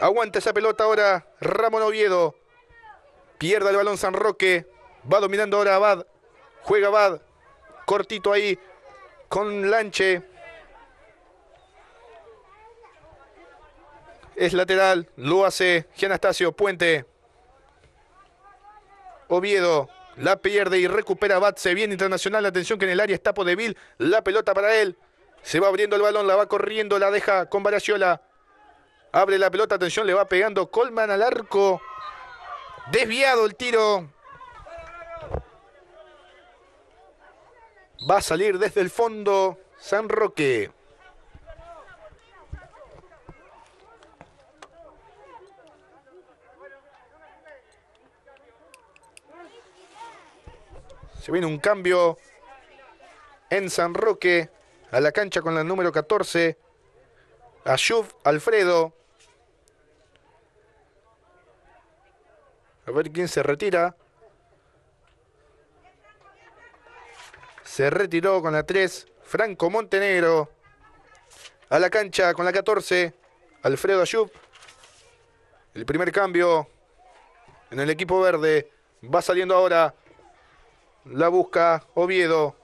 Aguanta esa pelota ahora. Ramón Oviedo. Pierde el balón San Roque. Va dominando ahora Abad. Juega Abad. Cortito ahí con Lanche. Es lateral, lo hace Gianastasio, Puente. Oviedo, la pierde y recupera Batse, bien internacional, atención que en el área está Podevil, la pelota para él. Se va abriendo el balón, la va corriendo, la deja con Varaciola. Abre la pelota, atención, le va pegando Colman al arco. Desviado el tiro. Va a salir desde el fondo San Roque. Se viene un cambio en San Roque a la cancha con la número 14. Ayub Alfredo. A ver quién se retira. Se retiró con la 3. Franco Montenegro. A la cancha con la 14. Alfredo Ayub. El primer cambio en el equipo verde. Va saliendo ahora. La busca Oviedo.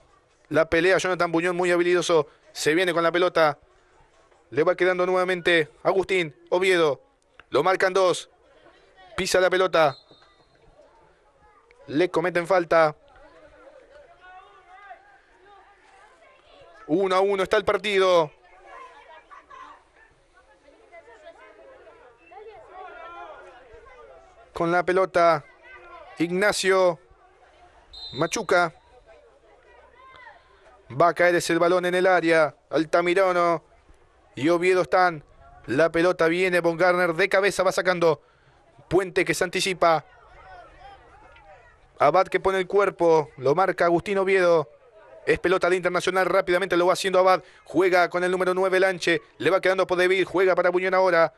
La pelea Jonathan Buñón muy habilidoso. Se viene con la pelota. Le va quedando nuevamente Agustín Oviedo. Lo marcan dos. Pisa la pelota. Le cometen falta. 1 a 1 está el partido. Con la pelota Ignacio Machuca. Va a caer ese balón en el área. Altamirano y Oviedo están. La pelota viene. Von Garner de cabeza va sacando. Puente que se anticipa. Abad que pone el cuerpo. Lo marca Agustín Oviedo. Es pelota de Internacional. Rápidamente lo va haciendo Abad. Juega con el número 9 Lanche. Le va quedando Podevil. Juega para Buñón ahora.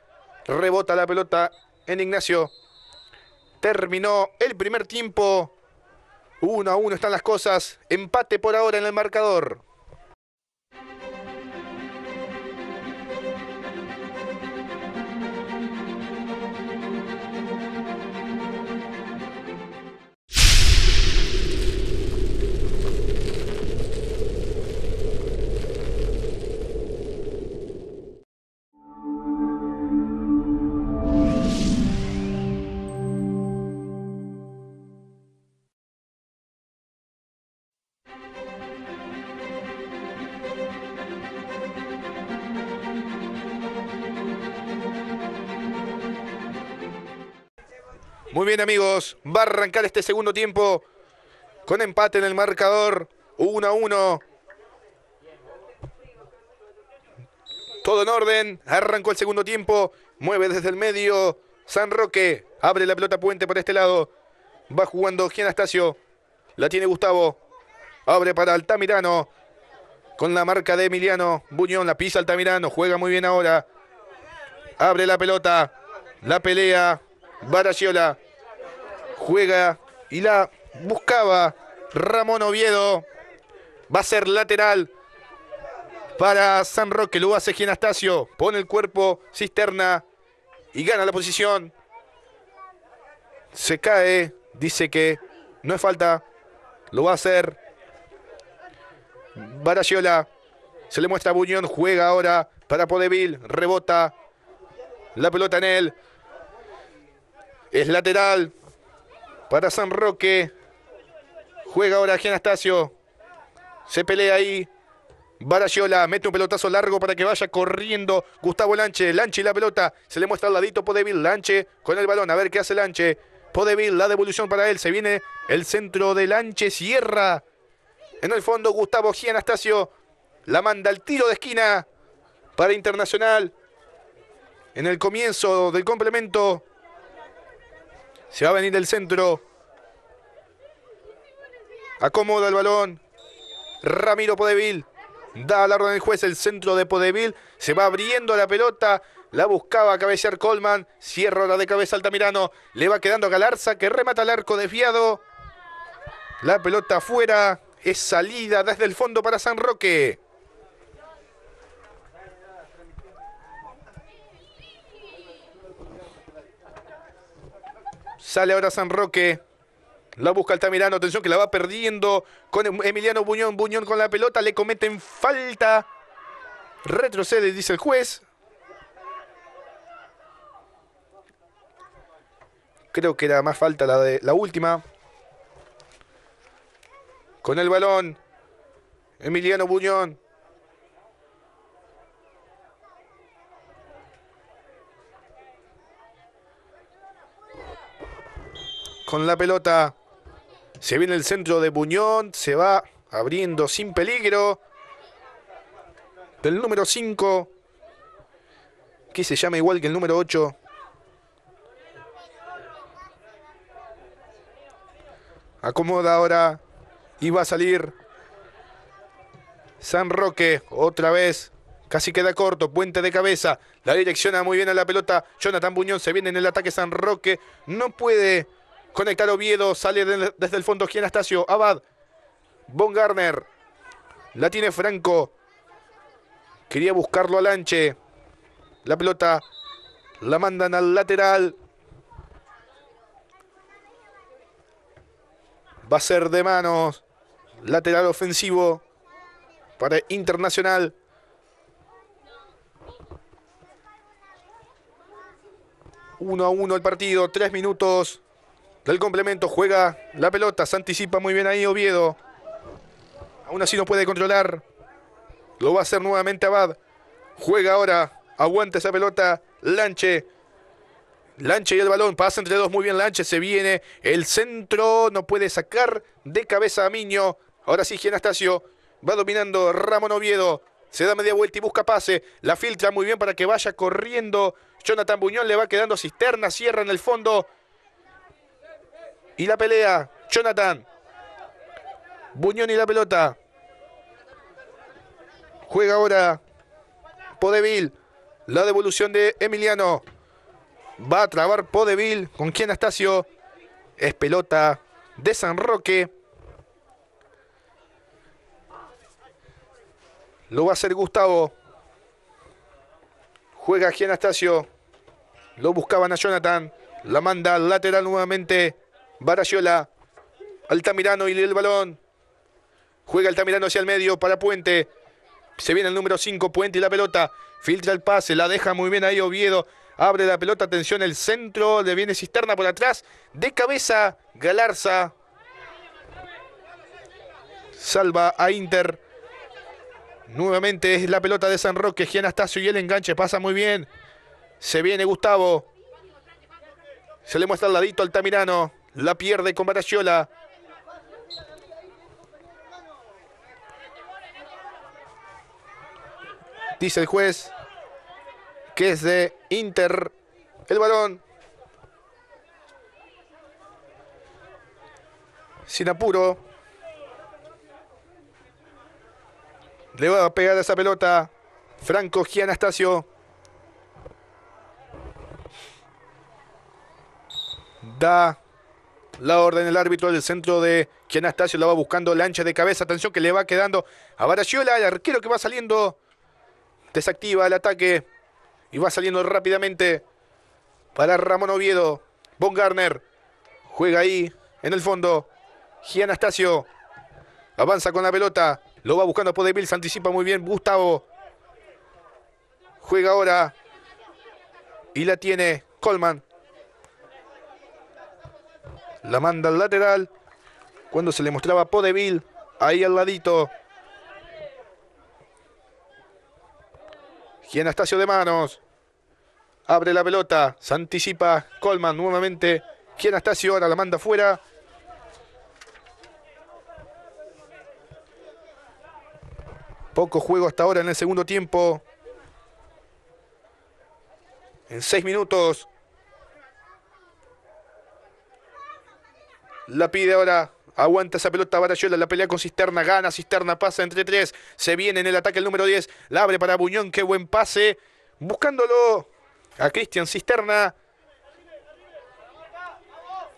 Rebota la pelota en Ignacio. Terminó el primer tiempo. Uno a uno están las cosas. Empate por ahora en el marcador. Bien amigos, va a arrancar este segundo tiempo con empate en el marcador, 1 a 1. Todo en orden, arrancó el segundo tiempo, mueve desde el medio. San Roque, abre la pelota puente por este lado, va jugando Gian Anastasio, la tiene Gustavo, abre para Altamirano, con la marca de Emiliano Buñón, la pisa Altamirano, juega muy bien ahora, abre la pelota, la pelea, Baraciola juega y la buscaba Ramón Oviedo. Va a ser lateral para San Roque. Lo hace Gianastasio. Pone el cuerpo Cisterna y gana la posición. Se cae. Dice que no es falta. Lo va a hacer. Baraciola. Se le muestra a Buñón. Juega ahora para Podevil. Rebota. La pelota en él. Es lateral para San Roque. Juega ahora Gianastasio. Se pelea ahí. Baraciola mete un pelotazo largo para que vaya corriendo Gustavo Lanche. Lanche y la pelota. Se le muestra al ladito Podevil. Lanche con el balón. A ver qué hace Lanche. Podevil, la devolución para él. Se viene el centro de Lanche. Cierra. En el fondo Gustavo Gianastasio. La manda al tiro de esquina para Internacional. En el comienzo del complemento. Se va a venir del centro. Acomoda el balón. Ramiro Podevil. Da la orden del juez el centro de Podevil. Se va abriendo la pelota. La buscaba cabecear Colman. Cierra la de cabeza Altamirano. Le va quedando a Galarza que remata el arco desviado. La pelota afuera. Es salida desde el fondo para San Roque. Sale ahora San Roque. La busca Altamirano. Atención que la va perdiendo con Emiliano Buñón. Buñón con la pelota. Le cometen falta. Retrocede, dice el juez. Creo que era más falta la de la última. Con el balón. Emiliano Buñón. Con la pelota. Se viene el centro de Buñón. Se va abriendo sin peligro. Del número 5. Que se llama igual que el número 8. Acomoda ahora Y va a salir San Roque otra vez. Casi queda corto, puente de cabeza. La direcciona muy bien a la pelota. Jonathan Buñón se viene en el ataque San Roque. No puede conectar Oviedo. Sale de- desde el fondo Gianastasio. Abad. Von Garner. La tiene Franco. Quería buscarlo a Lanche. La pelota la mandan al lateral. Va a ser de manos. Lateral ofensivo para Internacional. Uno a uno el partido, tres minutos del complemento. Juega la pelota, se anticipa muy bien ahí Oviedo. Aún así no puede controlar. Lo va a hacer nuevamente Abad. Juega ahora, aguanta esa pelota. Lanche. Lanche y el balón, pasa entre dos muy bien Lanche, se viene el centro, no puede sacar de cabeza a Miño. Ahora sí, Gianastasio va dominando Ramón Oviedo, se da media vuelta y busca pase, la filtra muy bien para que vaya corriendo. Jonathan Buñón le va quedando cisterna, cierra en el fondo. Y la pelea, Jonathan. Buñón y la pelota. Juega ahora Podevil. La devolución de Emiliano. Va a trabar Podevil con quien Astacio. Es pelota de San Roque. Lo va a hacer Gustavo. Juega aquí Anastasio. Lo buscaban a Jonathan. La manda al lateral nuevamente. Barayiola. Altamirano y el balón. Juega Altamirano hacia el medio para Puente. Se viene el número 5, Puente y la pelota. Filtra el pase, la deja muy bien ahí Oviedo. Abre la pelota, atención, el centro. Le viene Cisterna por atrás. De cabeza, Galarza. Salva a Inter. Nuevamente es la pelota de San Roque. Gianastasio y el enganche pasa muy bien. Se viene Gustavo. Se le muestra al ladito Altamirano. La pierde con Baraciola. Dice el juez que es de Inter. El balón. Sin apuro. Le va a pegar esa pelota. Franco Gianastasio. Da la orden el árbitro del centro de Gianastasio. La va buscando lancha de cabeza. Atención que le va quedando a Baraciola. El arquero que va saliendo. Desactiva el ataque. Y va saliendo rápidamente para Ramón Oviedo. Von Garner. Juega ahí en el fondo. Gianastasio. Avanza con la pelota. Lo va buscando Podevil. Se anticipa muy bien Gustavo. Juega ahora. Y la tiene Coleman. La manda al lateral. Cuando se le mostraba Podevil. Ahí al ladito. Gianastasio de manos. Abre la pelota. Se anticipa Coleman nuevamente. Gianastasio ahora la manda fuera. Poco juego hasta ahora en el segundo tiempo. En seis minutos. La pide ahora. Aguanta esa pelota Barayola. La pelea con Cisterna. Gana Cisterna. Pasa entre tres. Se viene en el ataque el número 10. La abre para Buñón. Qué buen pase. Buscándolo a Cristian Cisterna.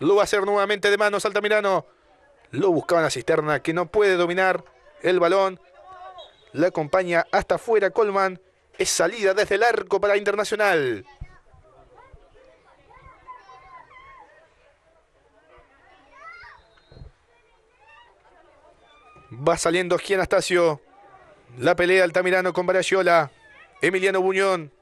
Lo va a hacer nuevamente de manos Altamirano. Lo buscaban a Cisterna que no puede dominar el balón. La acompaña hasta afuera Colman. Es salida desde el arco para Internacional. Va saliendo aquí Anastasio. La pelea Altamirano con Barayiola. Emiliano Buñón.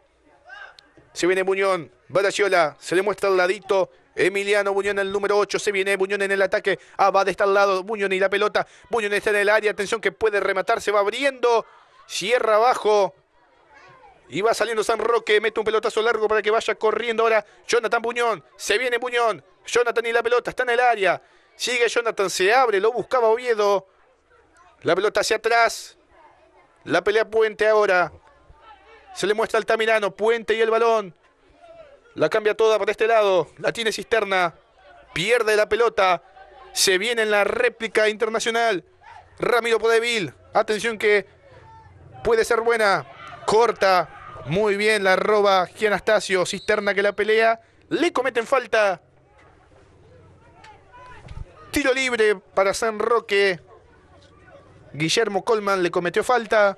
Se viene Buñón. Barayiola. Se le muestra al ladito. Emiliano Buñón, el número 8. Se viene Buñón en el ataque. Abad está al lado. Buñón y la pelota. Buñón está en el área. Atención que puede rematar. Se va abriendo. Cierra abajo. Y va saliendo San Roque. Mete un pelotazo largo para que vaya corriendo ahora. Jonathan Buñón. Se viene Buñón. Jonathan y la pelota. Está en el área. Sigue Jonathan. Se abre. Lo buscaba Oviedo. La pelota hacia atrás. La pelea Puente ahora. Se le muestra Altamirano. Puente y el balón. La cambia toda para este lado. La tiene Cisterna. Pierde la pelota. Se viene en la réplica internacional. Ramiro Podevil. Atención que puede ser buena. Corta. Muy bien la roba Gianastasio. Cisterna que la pelea. Le cometen falta. Tiro libre para San Roque. Guillermo Colman le cometió falta.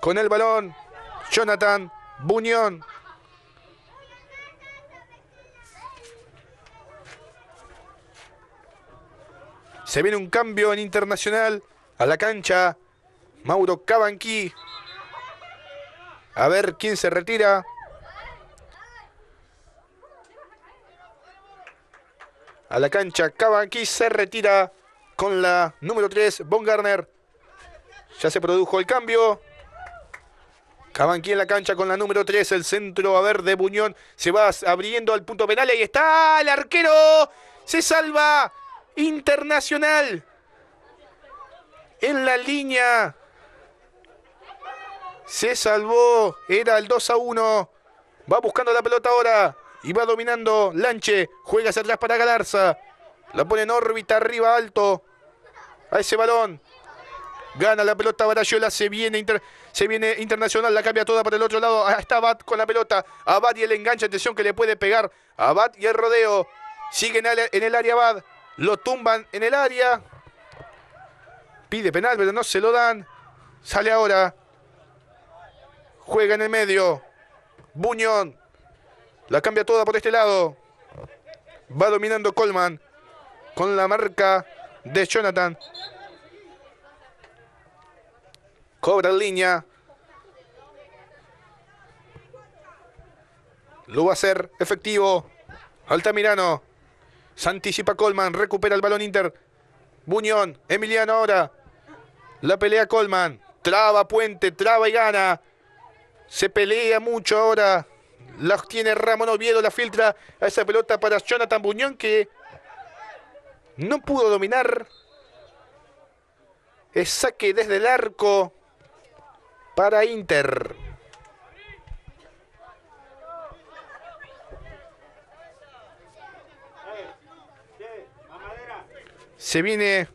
Con el balón, Jonathan Buñón. Se viene un cambio en internacional a la cancha. Mauro Cabanqui. A ver quién se retira. A la cancha Cabanqui se retira con la número 3, Von Garner. Ya se produjo el cambio. Cabanqui en la cancha con la número 3, el centro, a ver, de Buñón. Se va abriendo al punto penal. Ahí está el arquero. Se salva. Internacional. En la línea. Se salvó. Era el 2 a 1. Va buscando la pelota ahora. Y va dominando Lanche. Juega hacia atrás para Galarza. La pone en órbita arriba alto. A ese balón. Gana la pelota Barayola, se viene, se viene Internacional, la cambia toda para el otro lado. Ahí está Abad con la pelota. Abad y el enganche, atención que le puede pegar. Abad y el rodeo. Sigue en el, en el área Abad. Lo tumban en el área. Pide penal, pero no se lo dan. Sale ahora. Juega en el medio. Buñón. La cambia toda por este lado. Va dominando Colman. Con la marca de Jonathan. Cobra en línea. Lo va a hacer efectivo. Altamirano. Se anticipa Colman. Recupera el balón Inter. Buñón. Emiliano ahora. La pelea Colman. Traba Puente. Traba y gana. Se pelea mucho ahora. La tiene Ramón Oviedo. La filtra a esa pelota para Jonathan Buñón que no pudo dominar. Es saque desde el arco para Inter. Se viene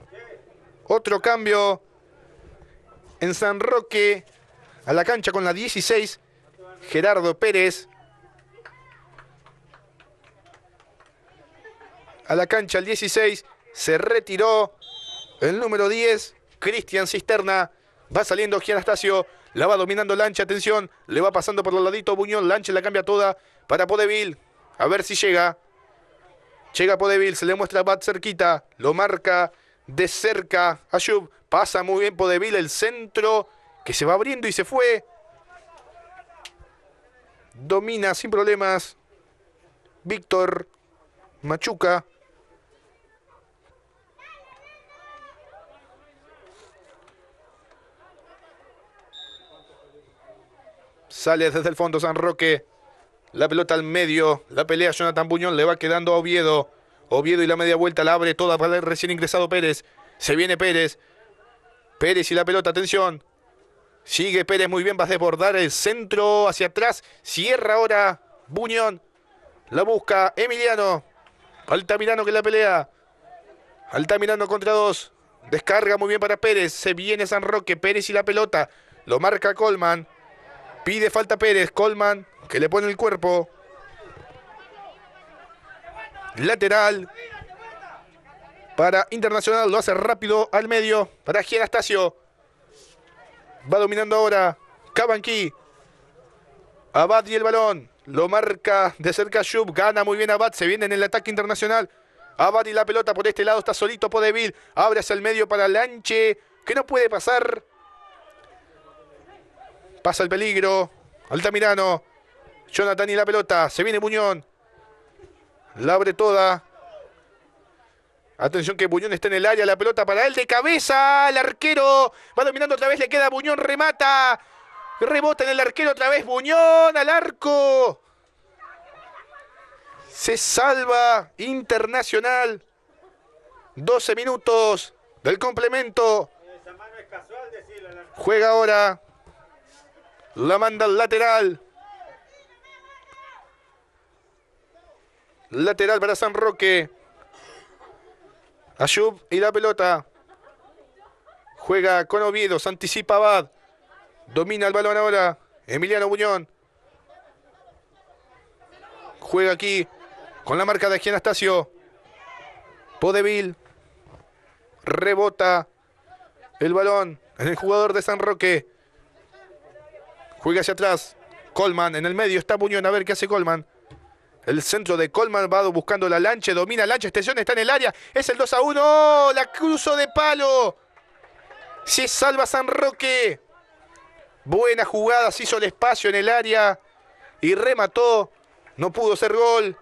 otro cambio en San Roque a la cancha con la 16. Gerardo Pérez. A la cancha el 16. Se retiró el número 10. Cristian Cisterna. Va saliendo Gianastasio. La va dominando Lancha. Atención. Le va pasando por el ladito Buñón. Lancha la cambia toda para Podevil. A ver si llega. Llega Podevil. Se le muestra Bat cerquita. Lo marca de cerca. Ayub. Pasa muy bien Podevil. El centro que se va abriendo y se fue. Domina sin problemas. Víctor Machuca. Sale desde el fondo San Roque. La pelota al medio. La pelea Jonathan Buñón. Le va quedando a Oviedo. Oviedo y la media vuelta la abre toda para el recién ingresado Pérez. Se viene Pérez. Pérez y la pelota. Atención. Sigue Pérez muy bien. Va a desbordar el centro hacia atrás. Cierra ahora Buñón. La busca Emiliano. Altamirano que la pelea. Altamirano contra dos. Descarga muy bien para Pérez. Se viene San Roque. Pérez y la pelota. Lo marca Colman. Pide falta Pérez. Colman que le pone el cuerpo. Lateral. Para Internacional. Lo hace rápido al medio. Para Gianastasio. Va dominando ahora. Cabanqui. Abad y el balón. Lo marca de cerca Shub. Gana muy bien Abad. Se viene en el ataque internacional. Abad y la pelota por este lado. Está solito Podevil. Abre hacia el medio para Lanche. Que no puede pasar. Pasa el peligro. Altamirano. Jonathan y la pelota. Se viene Buñón. La abre toda. Atención que Buñón está en el área. La pelota para él de cabeza. El arquero va dominando otra vez. Le queda Buñón. Remata. Rebota en el arquero otra vez. Buñón al arco. Se salva Internacional. 12 minutos del complemento. Juega ahora La manda al lateral. Lateral para San Roque. Ayub y la pelota. Juega con Oviedo, se anticipa Abad. Domina el balón ahora. Emiliano Buñón. Juega aquí con la marca de aquí Anastasio. Podevil. Rebota el balón en el jugador de San Roque. Juega hacia atrás. Colman en el medio está Buñón. A ver qué hace Colman. El centro de Colman va buscando la lancha. Domina lancha. Extensión está en el área. Es el 2 a 1. La cruzo de palo. Se salva San Roque. Buena jugada. Se hizo el espacio en el área. Y remató. No pudo ser gol.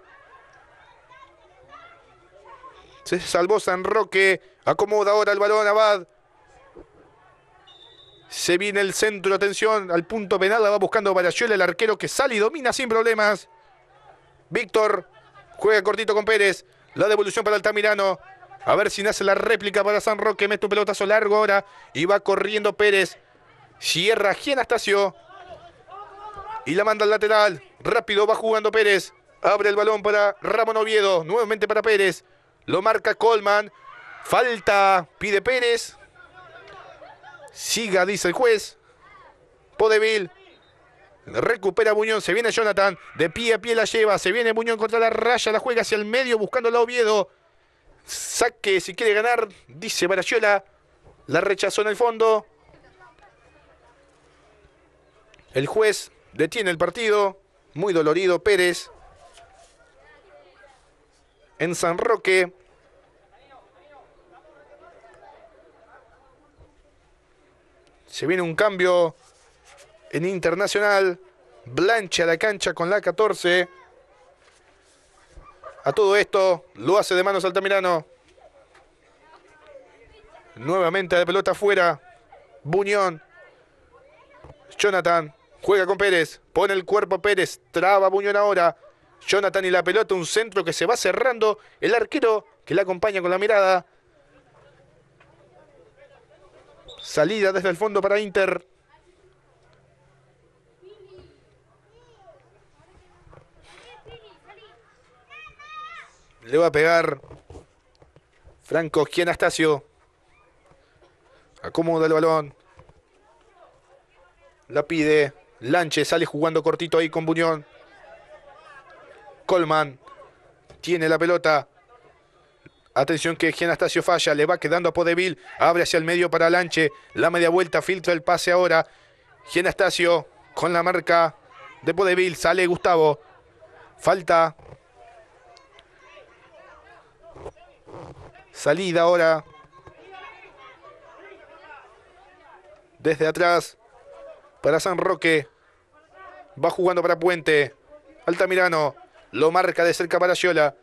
Se salvó San Roque. Acomoda ahora el balón Abad. Se viene el centro, atención, al punto penal, la va buscando Barachuela, el arquero que sale y domina sin problemas. Víctor juega cortito con Pérez. La devolución para Altamirano. A ver si nace la réplica para San Roque. Mete un pelotazo largo ahora. Y va corriendo Pérez. Cierra Gianastasio. Y la manda al lateral. Rápido va jugando Pérez. Abre el balón para Ramón Oviedo. Nuevamente para Pérez. Lo marca Colman. Falta. Pide Pérez. Siga, dice el juez. Podevil. Recupera Buñón. Se viene Jonathan. De pie a pie la lleva. Se viene Buñón contra la raya. La juega hacia el medio buscando a Oviedo. Saque si quiere ganar. Dice Barachola. La rechazó en el fondo. El juez detiene el partido. Muy dolorido Pérez. En San Roque. Se viene un cambio en Internacional. Blanche a la cancha con la 14. A todo esto lo hace de manos Altamirano. Nuevamente de pelota afuera. Buñón. Jonathan juega con Pérez. Pone el cuerpo Pérez. Traba Buñón ahora. Jonathan y la pelota. Un centro que se va cerrando. El arquero que la acompaña con la mirada. Salida desde el fondo para Inter. Le va a pegar Franco Gianastasio. Acomoda el balón. La pide. Lanche sale jugando cortito ahí con Buñón. Colman tiene la pelota. Atención que Gianastasio falla, le va quedando a Podevil, abre hacia el medio para Lanche, la media vuelta, filtra el pase ahora. Gianastasio con la marca de Podevil, sale Gustavo. Falta. Salida ahora. Desde atrás para San Roque. Va jugando para Puente. Altamirano lo marca de cerca para Yola.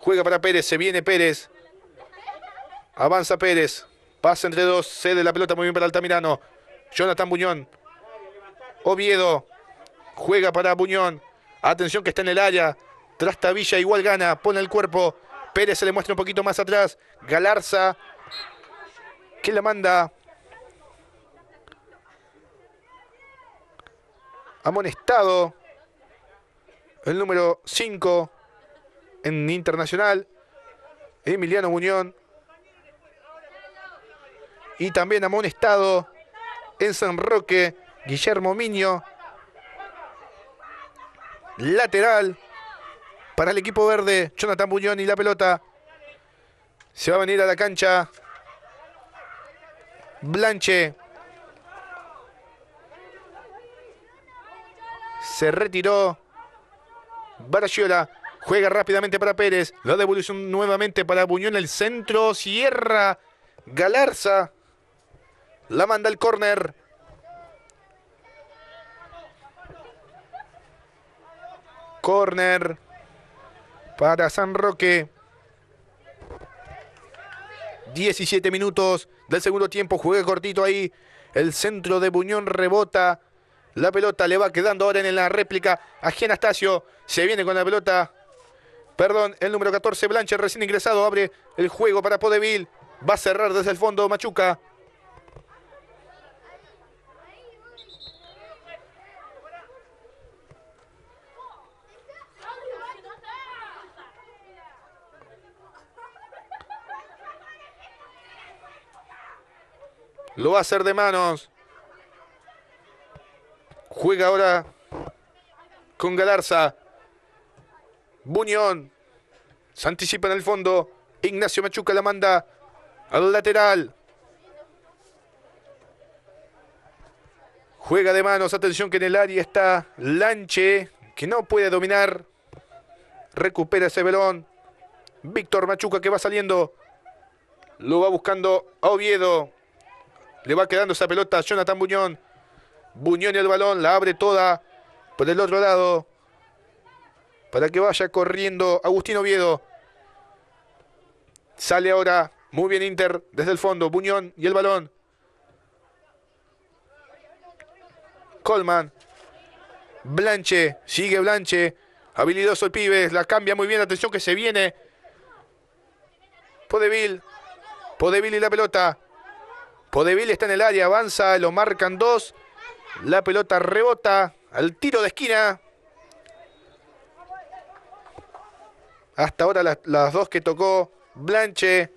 Juega para Pérez, se viene Pérez. Avanza Pérez. Pasa entre dos, cede la pelota muy bien para Altamirano. Jonathan Buñón. Oviedo. Juega para Buñón. Atención que está en el área. Trastavilla igual gana. Pone el cuerpo. Pérez se le muestra un poquito más atrás. Galarza. Que la manda. Amonestado. El número 5 en Internacional, Emiliano Muñón. Y también amonestado en San Roque, Guillermo Miño. Lateral para el equipo verde, Jonathan Muñón y la pelota. Se va a venir a la cancha. Blanche. Se retiró. Baragiola. Juega rápidamente para Pérez. La devolución nuevamente para Buñón. El centro. Cierra. Galarza. La manda al córner. Córner. Para San Roque. 17 minutos del segundo tiempo. Juega cortito ahí. El centro de Buñón rebota. La pelota le va quedando ahora en la réplica a Gianastasio. Se viene con la pelota Perdón, el número 14, Blanche, recién ingresado, abre el juego para Podevil. Va a cerrar desde el fondo Machuca. Lo va a hacer de manos. Juega ahora con Galarza. Buñón. Se anticipa en el fondo. Ignacio Machuca la manda al lateral. Juega de manos. Atención que en el área está Lanche. Que no puede dominar. Recupera ese velón. Víctor Machuca que va saliendo. Lo va buscando a Oviedo. Le va quedando esa pelota a Jonathan Buñón. Buñón y el balón. La abre toda por el otro lado. Para que vaya corriendo Agustín Oviedo. Sale ahora. Muy bien Inter desde el fondo. Buñón y el balón. Colman. Blanche. Sigue Blanche. Habilidoso el pibe. La cambia muy bien. Atención que se viene. Podevil. Podevil y la pelota. Podevil está en el área. Avanza. Lo marcan dos. La pelota rebota. Al tiro de esquina. Hasta ahora las, dos que tocó Blanche.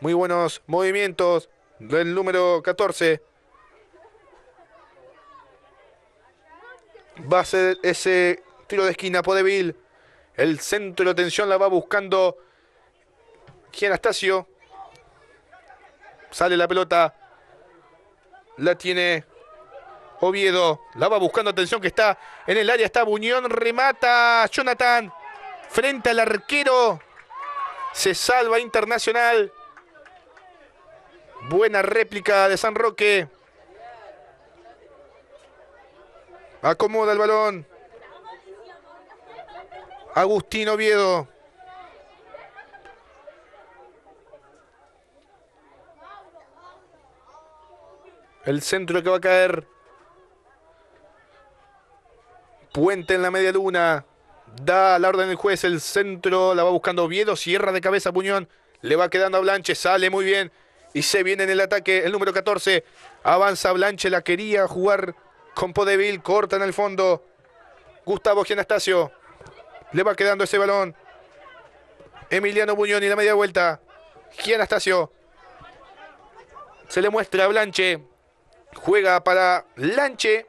Muy buenos movimientos del número 14. Va a ser ese tiro de esquina Podevil. El centro de tensión la va buscando Anastasio. Sale la pelota. La tiene Oviedo. La va buscando. Atención que está en el área. Está Buñón. Remata. Jonathan. Frente al arquero. Se salva Internacional. Buena réplica de San Roque. Acomoda el balón. Agustín Oviedo. El centro que va a caer. Puente en la media luna. Da la orden del juez. El centro la va buscando Oviedo. Cierra de cabeza Puñón. Le va quedando a Blanche. Sale muy bien. Y se viene en el ataque el número 14. Avanza Blanche. La quería jugar con Podevil. Corta en el fondo. Gustavo Gianastasio. Le va quedando ese balón. Emiliano Buñón y la media vuelta. Gianastasio. Se le muestra a Blanche. Juega para Lanche.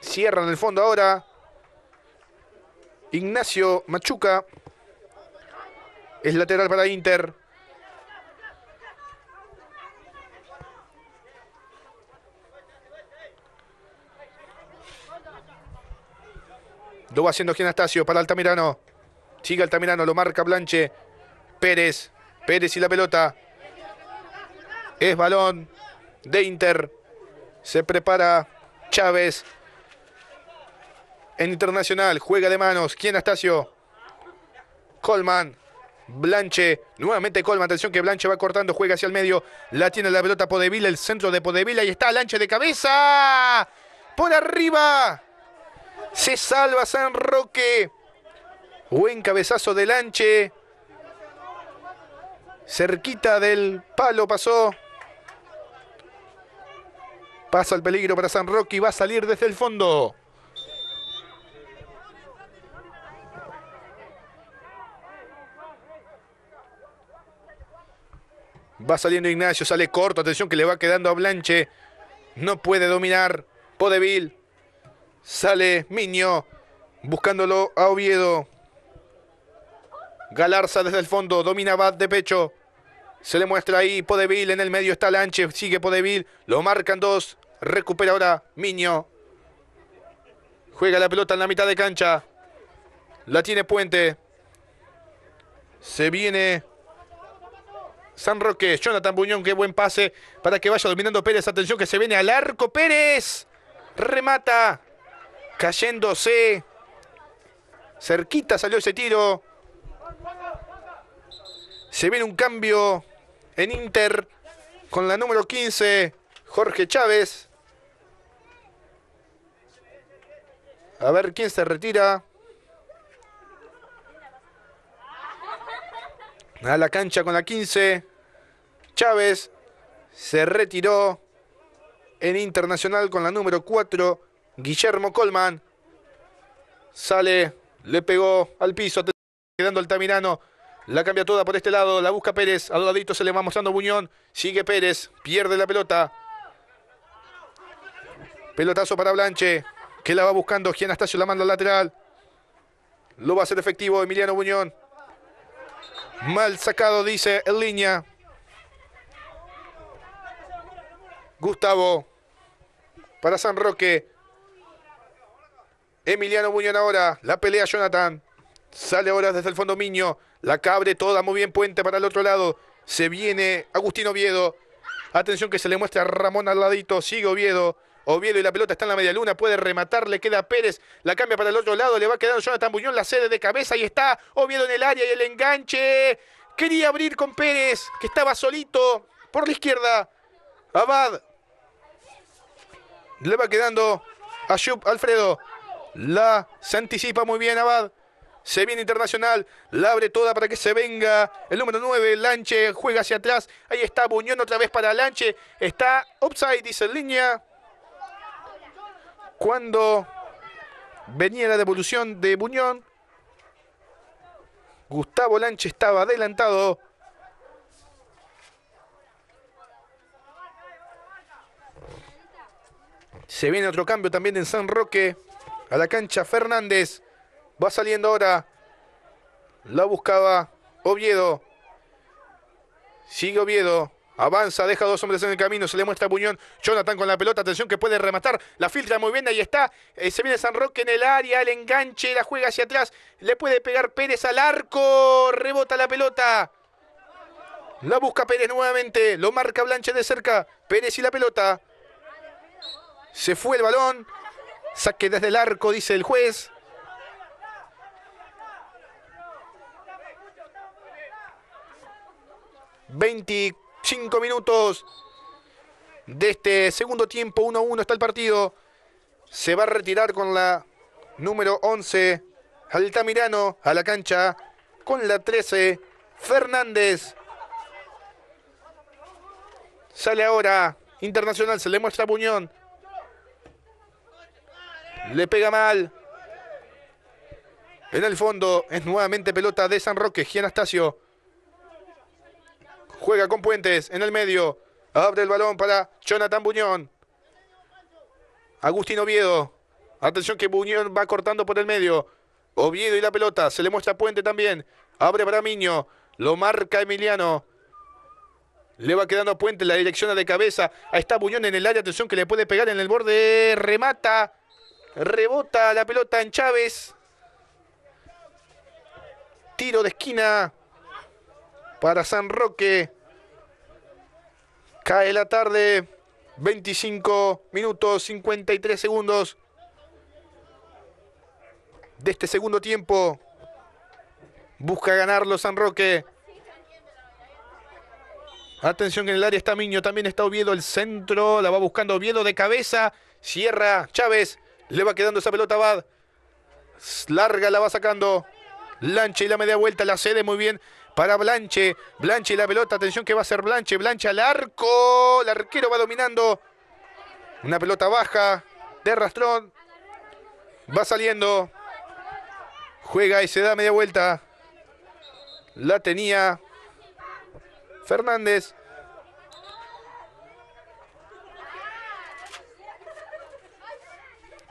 Cierra en el fondo ahora. Ignacio Machuca. Es lateral para Inter. Lo va haciendo Gianastasio para Altamirano. Sigue Altamirano, lo marca Blanche. Pérez. Pérez y la pelota. Es balón de Inter. Se prepara Chávez. En Internacional. Juega de manos. ¿Quién Astacio? Colman. Blanche. Nuevamente Colman. Atención que Blanche va cortando. Juega hacia el medio. La tiene la pelota Podevila. El centro de Podevila. Ahí está Blanche de cabeza. Por arriba. Se salva San Roque. Buen cabezazo de Lanche. Cerquita del palo pasó. Pasa el peligro para San Roque y va a salir desde el fondo. Va saliendo Ignacio, sale corto, atención que le va quedando a Blanche. No puede dominar. Podevil. Sale Miño. Buscándolo a Oviedo. Galarza desde el fondo. Domina Bad de pecho. Se le muestra ahí Podevil. En el medio está Lanche. Sigue Podevil. Lo marcan dos. Recupera ahora Miño. Juega la pelota en la mitad de cancha. La tiene Puente. Se viene San Roque. Jonathan Buñón. Qué buen pase para que vaya dominando Pérez. Atención que se viene al arco. Pérez. Remata. Cayéndose. Cerquita salió ese tiro. Se viene un cambio en Inter con la número 15, Jorge Chávez. A ver quién se retira. A la cancha con la 15. Chávez se retiró en Internacional con la número 4. Guillermo Colman. Sale, le pegó al piso, quedando Altamirano. La cambia toda por este lado, la busca Pérez. Al ladito se le va mostrando Buñón. Sigue Pérez, pierde la pelota. Pelotazo para Blanche, que la va buscando. Gianastasio la manda al lateral. Lo va a hacer efectivo Emiliano Buñón. Mal sacado, dice en línea. Gustavo. Para San Roque. Emiliano Buñón ahora. La pelea Jonathan. Sale ahora desde el fondo Miño. La cabre toda muy bien Puente para el otro lado. Se viene Agustín Oviedo. Atención que se le muestra a Ramón al ladito. Sigue Oviedo. Oviedo y la pelota está en la media luna. Puede rematar. Le queda Pérez. La cambia para el otro lado. Le va quedando Jonathan Buñón. La sede de cabeza. Y está Oviedo en el área y el enganche. Quería abrir con Pérez. Que estaba solito. Por la izquierda. Abad. Le va quedando a Shup Alfredo. La se anticipa muy bien Abad. Se viene Internacional, la abre toda para que se venga. El número 9, Lanche, juega hacia atrás. Ahí está Buñón otra vez para Lanche. Está upside, dice en línea. Cuando venía la devolución de Buñón, Gustavo Lanche estaba adelantado. Se viene otro cambio también en San Roque. A la cancha Fernández. Va saliendo ahora. La buscaba Oviedo. Sigue Oviedo. Avanza, deja dos hombres en el camino, se le muestra a Buñón. Jonathan con la pelota, atención que puede rematar. La filtra muy bien, ahí está. Eh, se viene San Roque en el área, el enganche, la juega hacia atrás. Le puede pegar Pérez al arco. Rebota la pelota. La busca Pérez nuevamente. Lo marca Blanche de cerca. Pérez y la pelota. Se fue el balón. Saque desde el arco, dice el juez. ...25 minutos... ...de este segundo tiempo... ...1-1 está el partido... ...se va a retirar con la... ...número 11... ...Altamirano a la cancha... ...con la 13... ...Fernández... ...sale ahora... ...Internacional se le muestra a Buñón... Le pega mal. En el fondo es nuevamente pelota de San Roque. Gianastasio. Juega con Puentes en el medio. Abre el balón para Jonathan Buñón. Agustín Oviedo. Atención que Buñón va cortando por el medio. Oviedo y la pelota. Se le muestra Puente también. Abre para Miño. Lo marca Emiliano. Le va quedando Puente la dirección de cabeza. Ahí está Buñón en el área. Atención que le puede pegar en el borde. Remata. Rebota la pelota en Chávez. Tiro de esquina para San Roque. Cae la tarde. 25 minutos 53 segundos de este segundo tiempo. Busca ganarlo San Roque. Atención que en el área está Miño, también está Oviedo el centro, la va buscando Oviedo de cabeza, cierra Chávez, le va quedando esa pelota a Bad. Larga la va sacando. Blanche y la media vuelta la cede muy bien para Blanche. Blanche la pelota. Atención que va a ser Blanche. Blanche al arco. El arquero va dominando. Una pelota baja de Rastrón. Va saliendo. Juega y se da media vuelta. La tenía Fernández.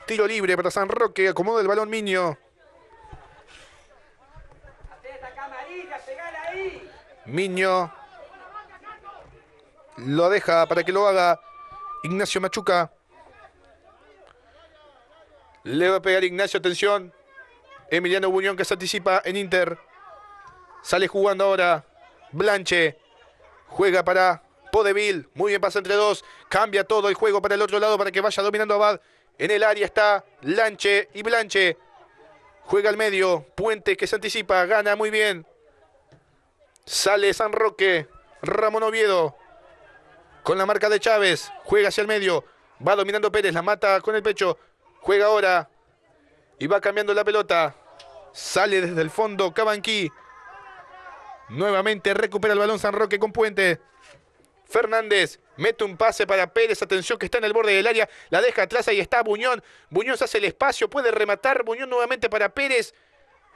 Tiro libre para San Roque. Acomoda el balón Miño. Miño. Lo deja para que lo haga Ignacio Machuca. Le va a pegar Ignacio, atención. Emiliano Buñón que se anticipa en Inter. Sale jugando ahora. Blanche. Juega para Podevil. Muy bien, pasa entre dos. Cambia todo el juego para el otro lado para que vaya dominando Abad. En el área está Lanche y Blanche. Juega al medio. Puente que se anticipa. Gana muy bien. Sale San Roque. Ramón Oviedo. Con la marca de Chávez. Juega hacia el medio. Va dominando Pérez. La mata con el pecho. Juega ahora. Y va cambiando la pelota. Sale desde el fondo Cabanqui. Nuevamente recupera el balón San Roque con Puente. Fernández mete un pase para Pérez. Atención que está en el borde del área. La deja atrás. Ahí está Buñón. Buñón se hace el espacio. Puede rematar. Buñón nuevamente para Pérez.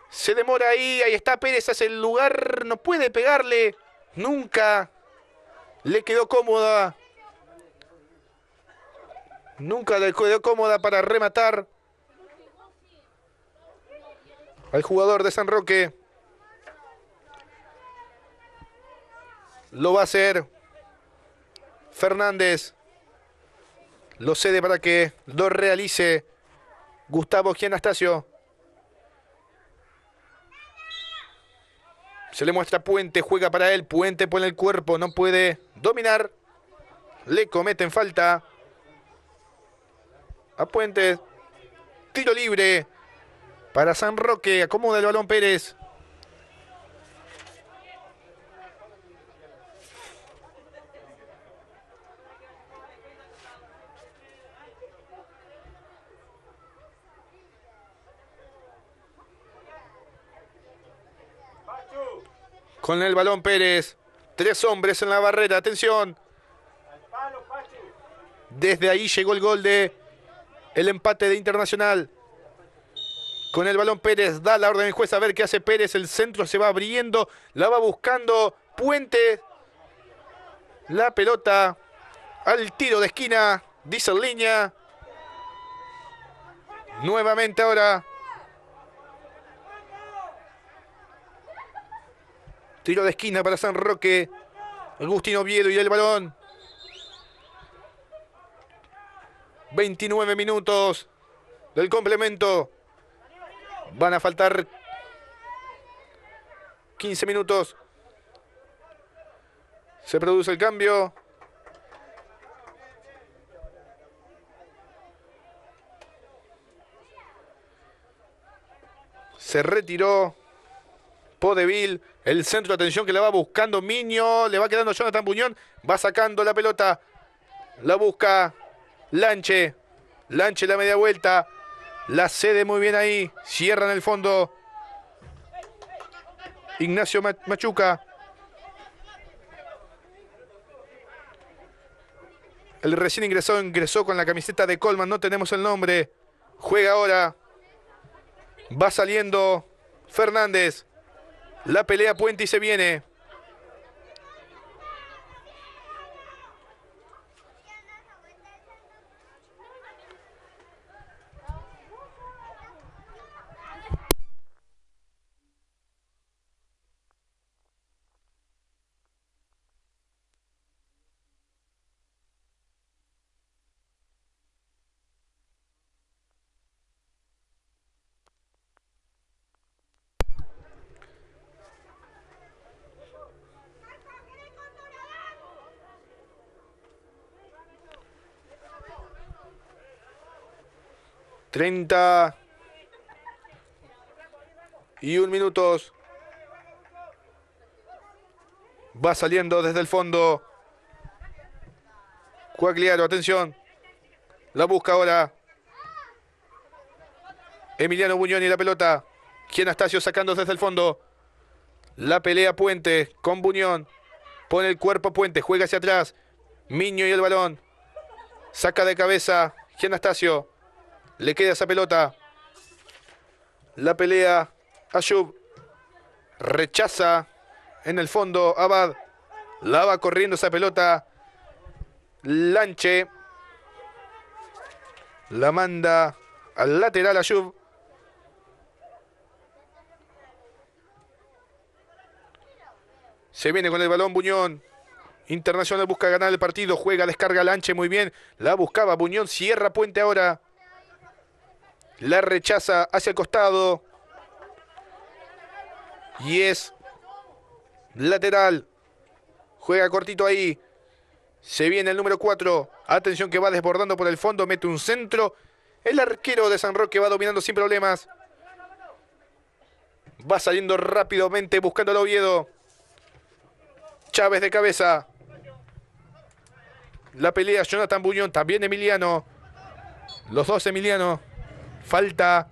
Se demora ahí, ahí está Pérez, hace el lugar, no puede pegarle. Nunca le quedó cómoda. Nunca le quedó cómoda para rematar al jugador de San Roque. Lo va a hacer Fernández. Lo cede para que lo realice Gustavo Gianastasio. Se le muestra Puente, juega para él. Puente pone el cuerpo, no puede dominar. Le cometen falta. A Puente. Tiro libre para San Roque. Acomoda el balón Pérez. Con el balón Pérez. Tres hombres en la barrera. Atención. Desde ahí llegó el gol de el empate de Internacional. Con el balón Pérez da la orden el juez a ver qué hace Pérez. El centro se va abriendo. La va buscando Puente. La pelota al tiro de esquina. Dice en línea. Nuevamente ahora. Tiro de esquina para San Roque. Agustín Oviedo y el balón. 29 minutos del complemento. Van a faltar 15 minutos. Se produce el cambio. Se retiró Podeville. El centro de atención que la va buscando Miño. Le va quedando Jonathan Buñón. Va sacando la pelota. La busca Lanche. Lanche la media vuelta. La cede muy bien ahí. Cierra en el fondo. Ignacio Machuca. El recién ingresó ingresó con la camiseta de Colman. No tenemos el nombre. Juega ahora. Va saliendo Fernández. La pelea Puente y se viene. Treinta y un minutos. Va saliendo desde el fondo. Cuagliaro, atención. La busca ahora. Emiliano Buñón y la pelota. Gianastasio sacando desde el fondo. La pelea Puente con Buñón. Pone el cuerpo Puente, juega hacia atrás. Miño y el balón. Saca de cabeza Gianastasio. Le queda esa pelota. La pelea Ayub. Rechaza en el fondo Abad. La va corriendo esa pelota. Lanche. La manda al lateral Ayub. Se viene con el balón Buñón. Internacional busca ganar el partido. Juega, descarga Lanche muy bien. La buscaba Buñón. Cierra puente ahora. La rechaza hacia el costado. Y es lateral. Juega cortito ahí. Se viene el número 4. Atención que va desbordando por el fondo. Mete un centro. El arquero de San Roque va dominando sin problemas. Va saliendo rápidamente buscando al Oviedo. Chávez de cabeza. La pelea Jonathan Buñón. También Emiliano. Los dos Emiliano. Falta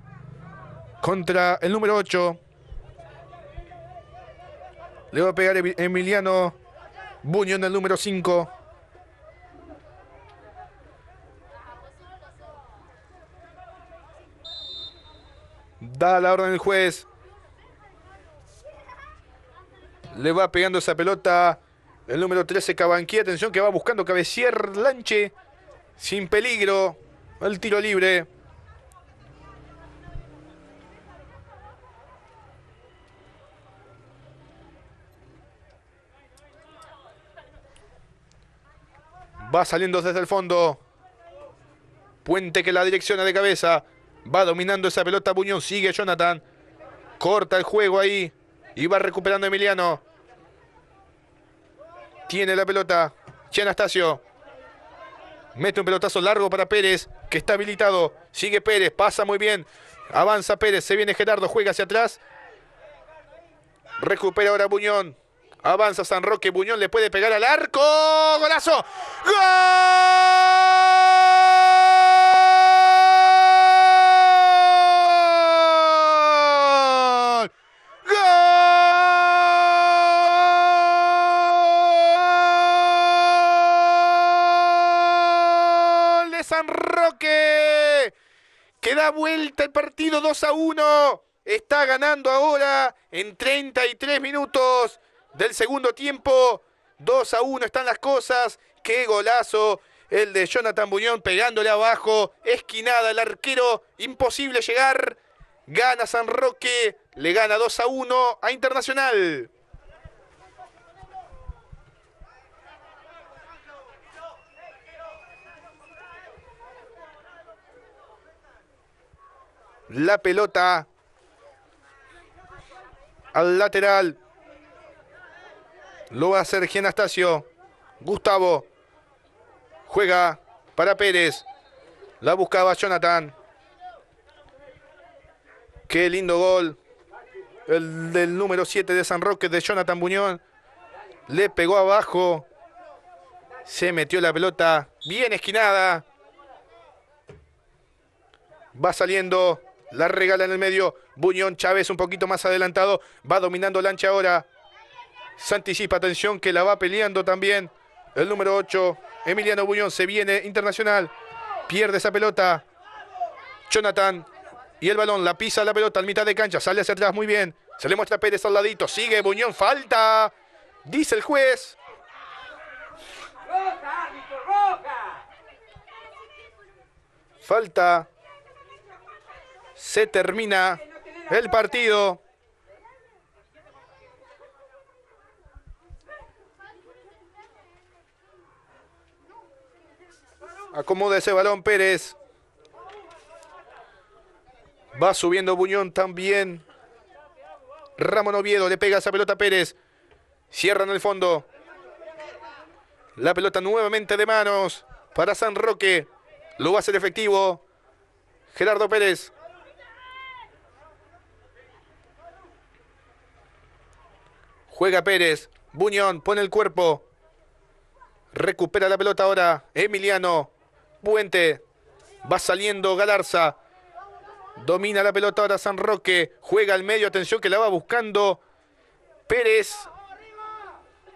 contra el número 8. Le va a pegar Emiliano Buñón del número 5. Da la orden el juez. Le va pegando esa pelota el número 13 Cabanquí. Atención que va buscando cabecier Lanche. Sin peligro. El tiro libre. Va saliendo desde el fondo. Puente que la direcciona de cabeza. Va dominando esa pelota Buñón. Sigue Jonathan. Corta el juego ahí. Y va recuperando Emiliano. Tiene la pelota. Anastasio. Mete un pelotazo largo para Pérez, que está habilitado. Sigue Pérez, pasa muy bien. Avanza Pérez, se viene Gerardo, juega hacia atrás. Recupera ahora Buñón. Avanza San Roque, Buñón le puede pegar al arco. ¡Golazo! ¡Gol! ¡Gol de San Roque! Que da vuelta el partido 2 a 1. Está ganando ahora en 33 minutos del segundo tiempo. 2 a 1 están las cosas. Qué golazo el de Jonathan Buñón pegándole abajo. Esquinada el arquero. Imposible llegar. Gana San Roque. Le gana 2 a 1 a Internacional. La pelota al lateral. Lo va a hacer Gianastasio. Gustavo. Juega para Pérez. La buscaba Jonathan. Qué lindo gol. El del número 7 de San Roque de Jonathan Buñón. Le pegó abajo. Se metió la pelota bien esquinada. Va saliendo. La regala en el medio. Buñón Chávez un poquito más adelantado. Va dominando Lancha ahora. Se anticipa, atención, que la va peleando también. El número 8, Emiliano Buñón, se viene internacional. Pierde esa pelota. Jonathan. Y el balón, la pisa la pelota al mitad de cancha. Sale hacia atrás muy bien. Se le muestra Pérez al ladito. Sigue Buñón, falta. Dice el juez. Falta. Se termina el partido. Acomoda ese balón Pérez. Va subiendo Buñón también. Ramón Oviedo le pega esa pelota a Pérez. Cierra en el fondo. La pelota nuevamente de manos para San Roque. Lo va a hacer efectivo. Gerardo Pérez. Juega Pérez. Buñón pone el cuerpo. Recupera la pelota ahora. Emiliano. Puente. Va saliendo Galarza. Domina la pelota ahora San Roque. Juega al medio. Atención que la va buscando Pérez.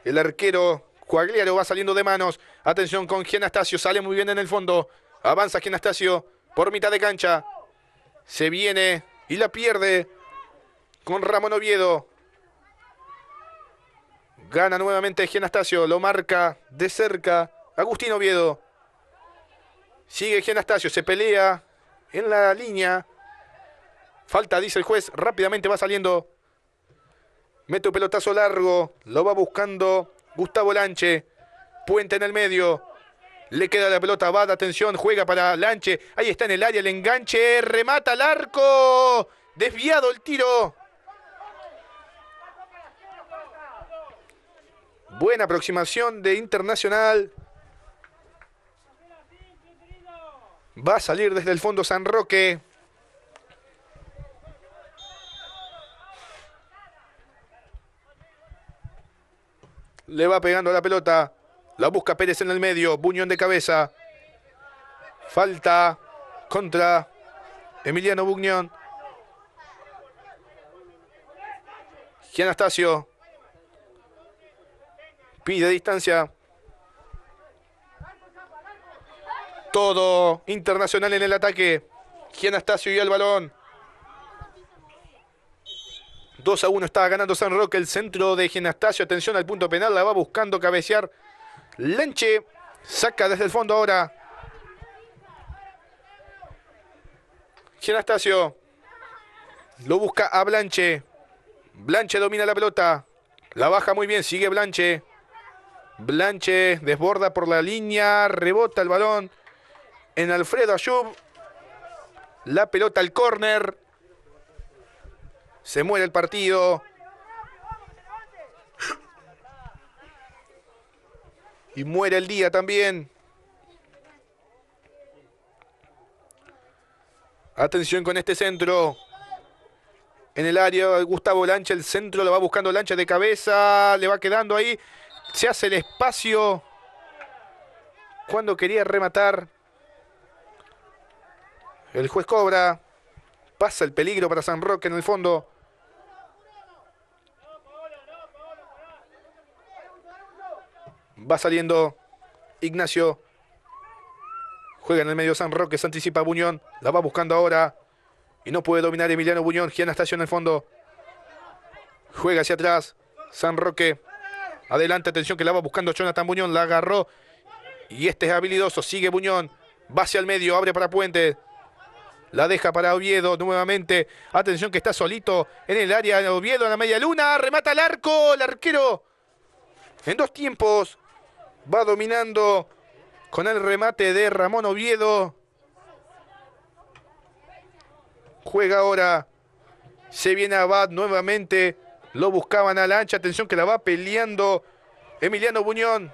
El arquero Cuagliaro va saliendo de manos. Atención con Gianastasio. Sale muy bien en el fondo. Avanza Gianastasio por mitad de cancha. Se viene y la pierde con Ramón Oviedo. Gana nuevamente Gianastasio. Lo marca de cerca Agustín Oviedo. Sigue Gianastasio. Se pelea en la línea. Falta, dice el juez. Rápidamente va saliendo. Mete un pelotazo largo. Lo va buscando Gustavo Lanche. Puente en el medio. Le queda la pelota. Va, atención. Juega para Lanche. Ahí está en el área el enganche. Remata al arco. Desviado el tiro. Buena aproximación de Internacional. Va a salir desde el fondo San Roque. Le va pegando la pelota. La busca Pérez en el medio. Buñón de cabeza. Falta contra Emiliano Buñón. Gianastasio. Pide distancia. Todo internacional en el ataque. Gianastasio y el balón. 2 a 1 está ganando San Roque, el centro de Ginastasio. Atención al punto penal, la va buscando cabecear. Lenche saca desde el fondo ahora. Ginastasio lo busca a Blanche. Blanche domina la pelota. La baja muy bien, sigue Blanche. Blanche desborda por la línea, rebota el balón en Alfredo Ayub. La pelota al córner. Se muere el partido. Y muere el día también. Atención con este centro. En el área, Gustavo Lancha, el centro lo va buscando Lancha de cabeza. Le va quedando ahí. Se hace el espacio. Cuando quería rematar. El juez cobra. Pasa el peligro para San Roque en el fondo. Va saliendo Ignacio. Juega en el medio San Roque, se anticipa Buñón. La va buscando ahora. Y no puede dominar Emiliano Buñón. Giana Estación en el fondo. Juega hacia atrás. San Roque. Adelante, atención que la va buscando Jonathan Buñón. La agarró. Y este es habilidoso. Sigue Buñón. Va hacia el medio. Abre para Puente. La deja para Oviedo nuevamente. Atención que está solito en el área de Oviedo en la media luna. Remata el arco. El arquero en dos tiempos va dominando con el remate de Ramón Oviedo. Juega ahora. Se viene Abad nuevamente. Lo buscaban a la ancha. Atención que la va peleando Emiliano Buñón.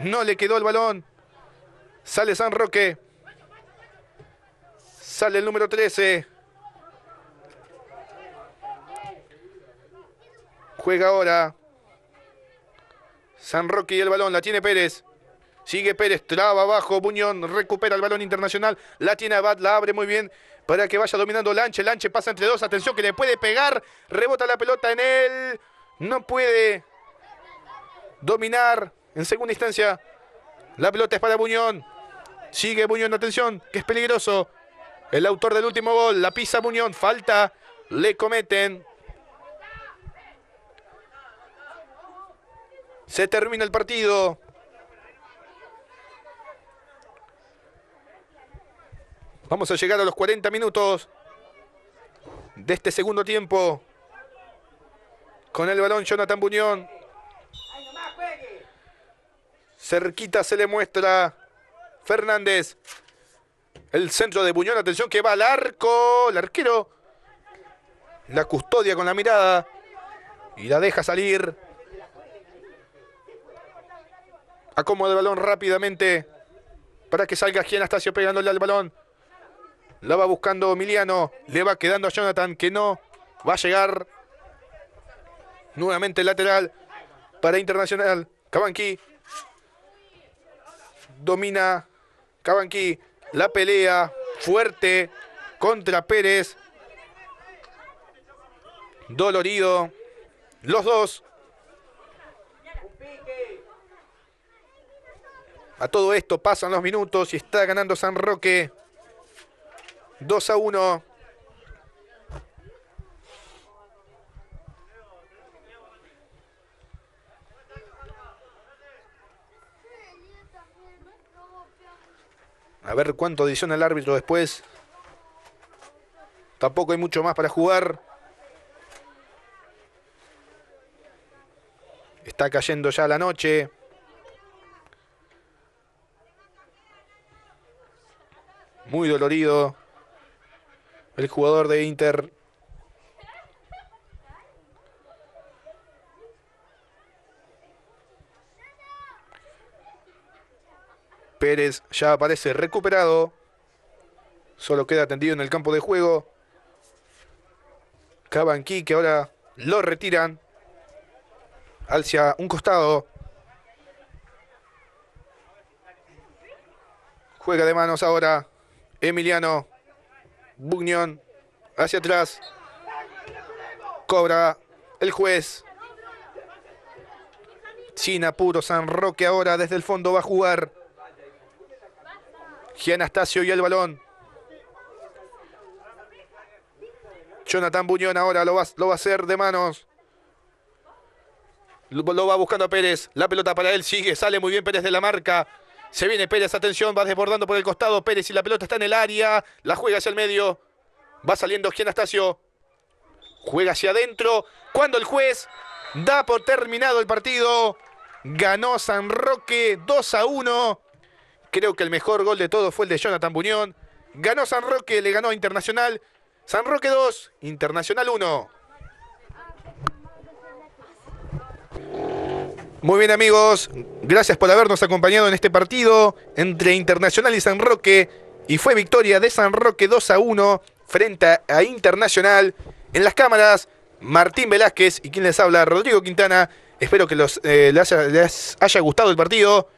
No le quedó el balón. Sale San Roque. Sale el número 13. Juega ahora. San Roque y el balón. La tiene Pérez. Sigue Pérez. Traba abajo. Buñón recupera el balón internacional. La tiene Abad. La abre muy bien. Para que vaya dominando Lanche. Lanche pasa entre dos. Atención que le puede pegar. Rebota la pelota en él. No puede dominar. En segunda instancia. La pelota es para Buñón. Sigue Buñón. Atención. Que es peligroso. El autor del último gol, la pisa Muñón, falta, le cometen. Se termina el partido. Vamos a llegar a los 40 minutos de este segundo tiempo. Con el balón Jonathan Buñón. Cerquita se le muestra Fernández. El centro de Buñón, atención que va al arco. El arquero la custodia con la mirada y la deja salir. Acomoda el balón rápidamente para que salga aquí Anastasio pegándole al balón. La va buscando Emiliano. Le va quedando a Jonathan que no va a llegar. Nuevamente lateral para Internacional. Cabanqui. Domina Cabanqui. La pelea fuerte contra Pérez. Dolorido. Los dos. A todo esto pasan los minutos y está ganando San Roque. 2 a 1. A ver cuánto adiciona el árbitro después. Tampoco hay mucho más para jugar. Está cayendo ya la noche. Muy dolorido. El jugador de Inter. Pérez ya aparece recuperado. Solo queda atendido en el campo de juego. Cabanqui que ahora lo retiran hacia un costado. Juega de manos ahora Emiliano Bugnión hacia atrás. Cobra el juez. Sin apuro, San Roque ahora desde el fondo va a jugar. Gianastasio y el balón. Jonathan Buñón ahora lo va, a hacer de manos. Lo, lo va buscando a Pérez. La pelota para él sigue. Sale muy bien Pérez de la marca. Se viene Pérez, atención, va desbordando por el costado Pérez y la pelota está en el área. La juega hacia el medio. Va saliendo Gianastasio. Juega hacia adentro. Cuando el juez da por terminado el partido. Ganó San Roque 2 a 1. Creo que el mejor gol de todos fue el de Jonathan Buñón. Ganó San Roque, le ganó Internacional. San Roque 2, Internacional 1. Muy bien amigos, gracias por habernos acompañado en este partido entre Internacional y San Roque. Y fue victoria de San Roque 2 a 1 frente a Internacional. En las cámaras, Martín Velázquez y quien les habla, Rodrigo Quintana. Espero que los, eh, les haya gustado el partido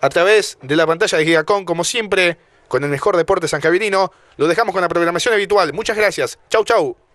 a través de la pantalla de Gigacon, como siempre, con el mejor deporte sanjavirino. Lo dejamos con la programación habitual. Muchas gracias. Chau, chau.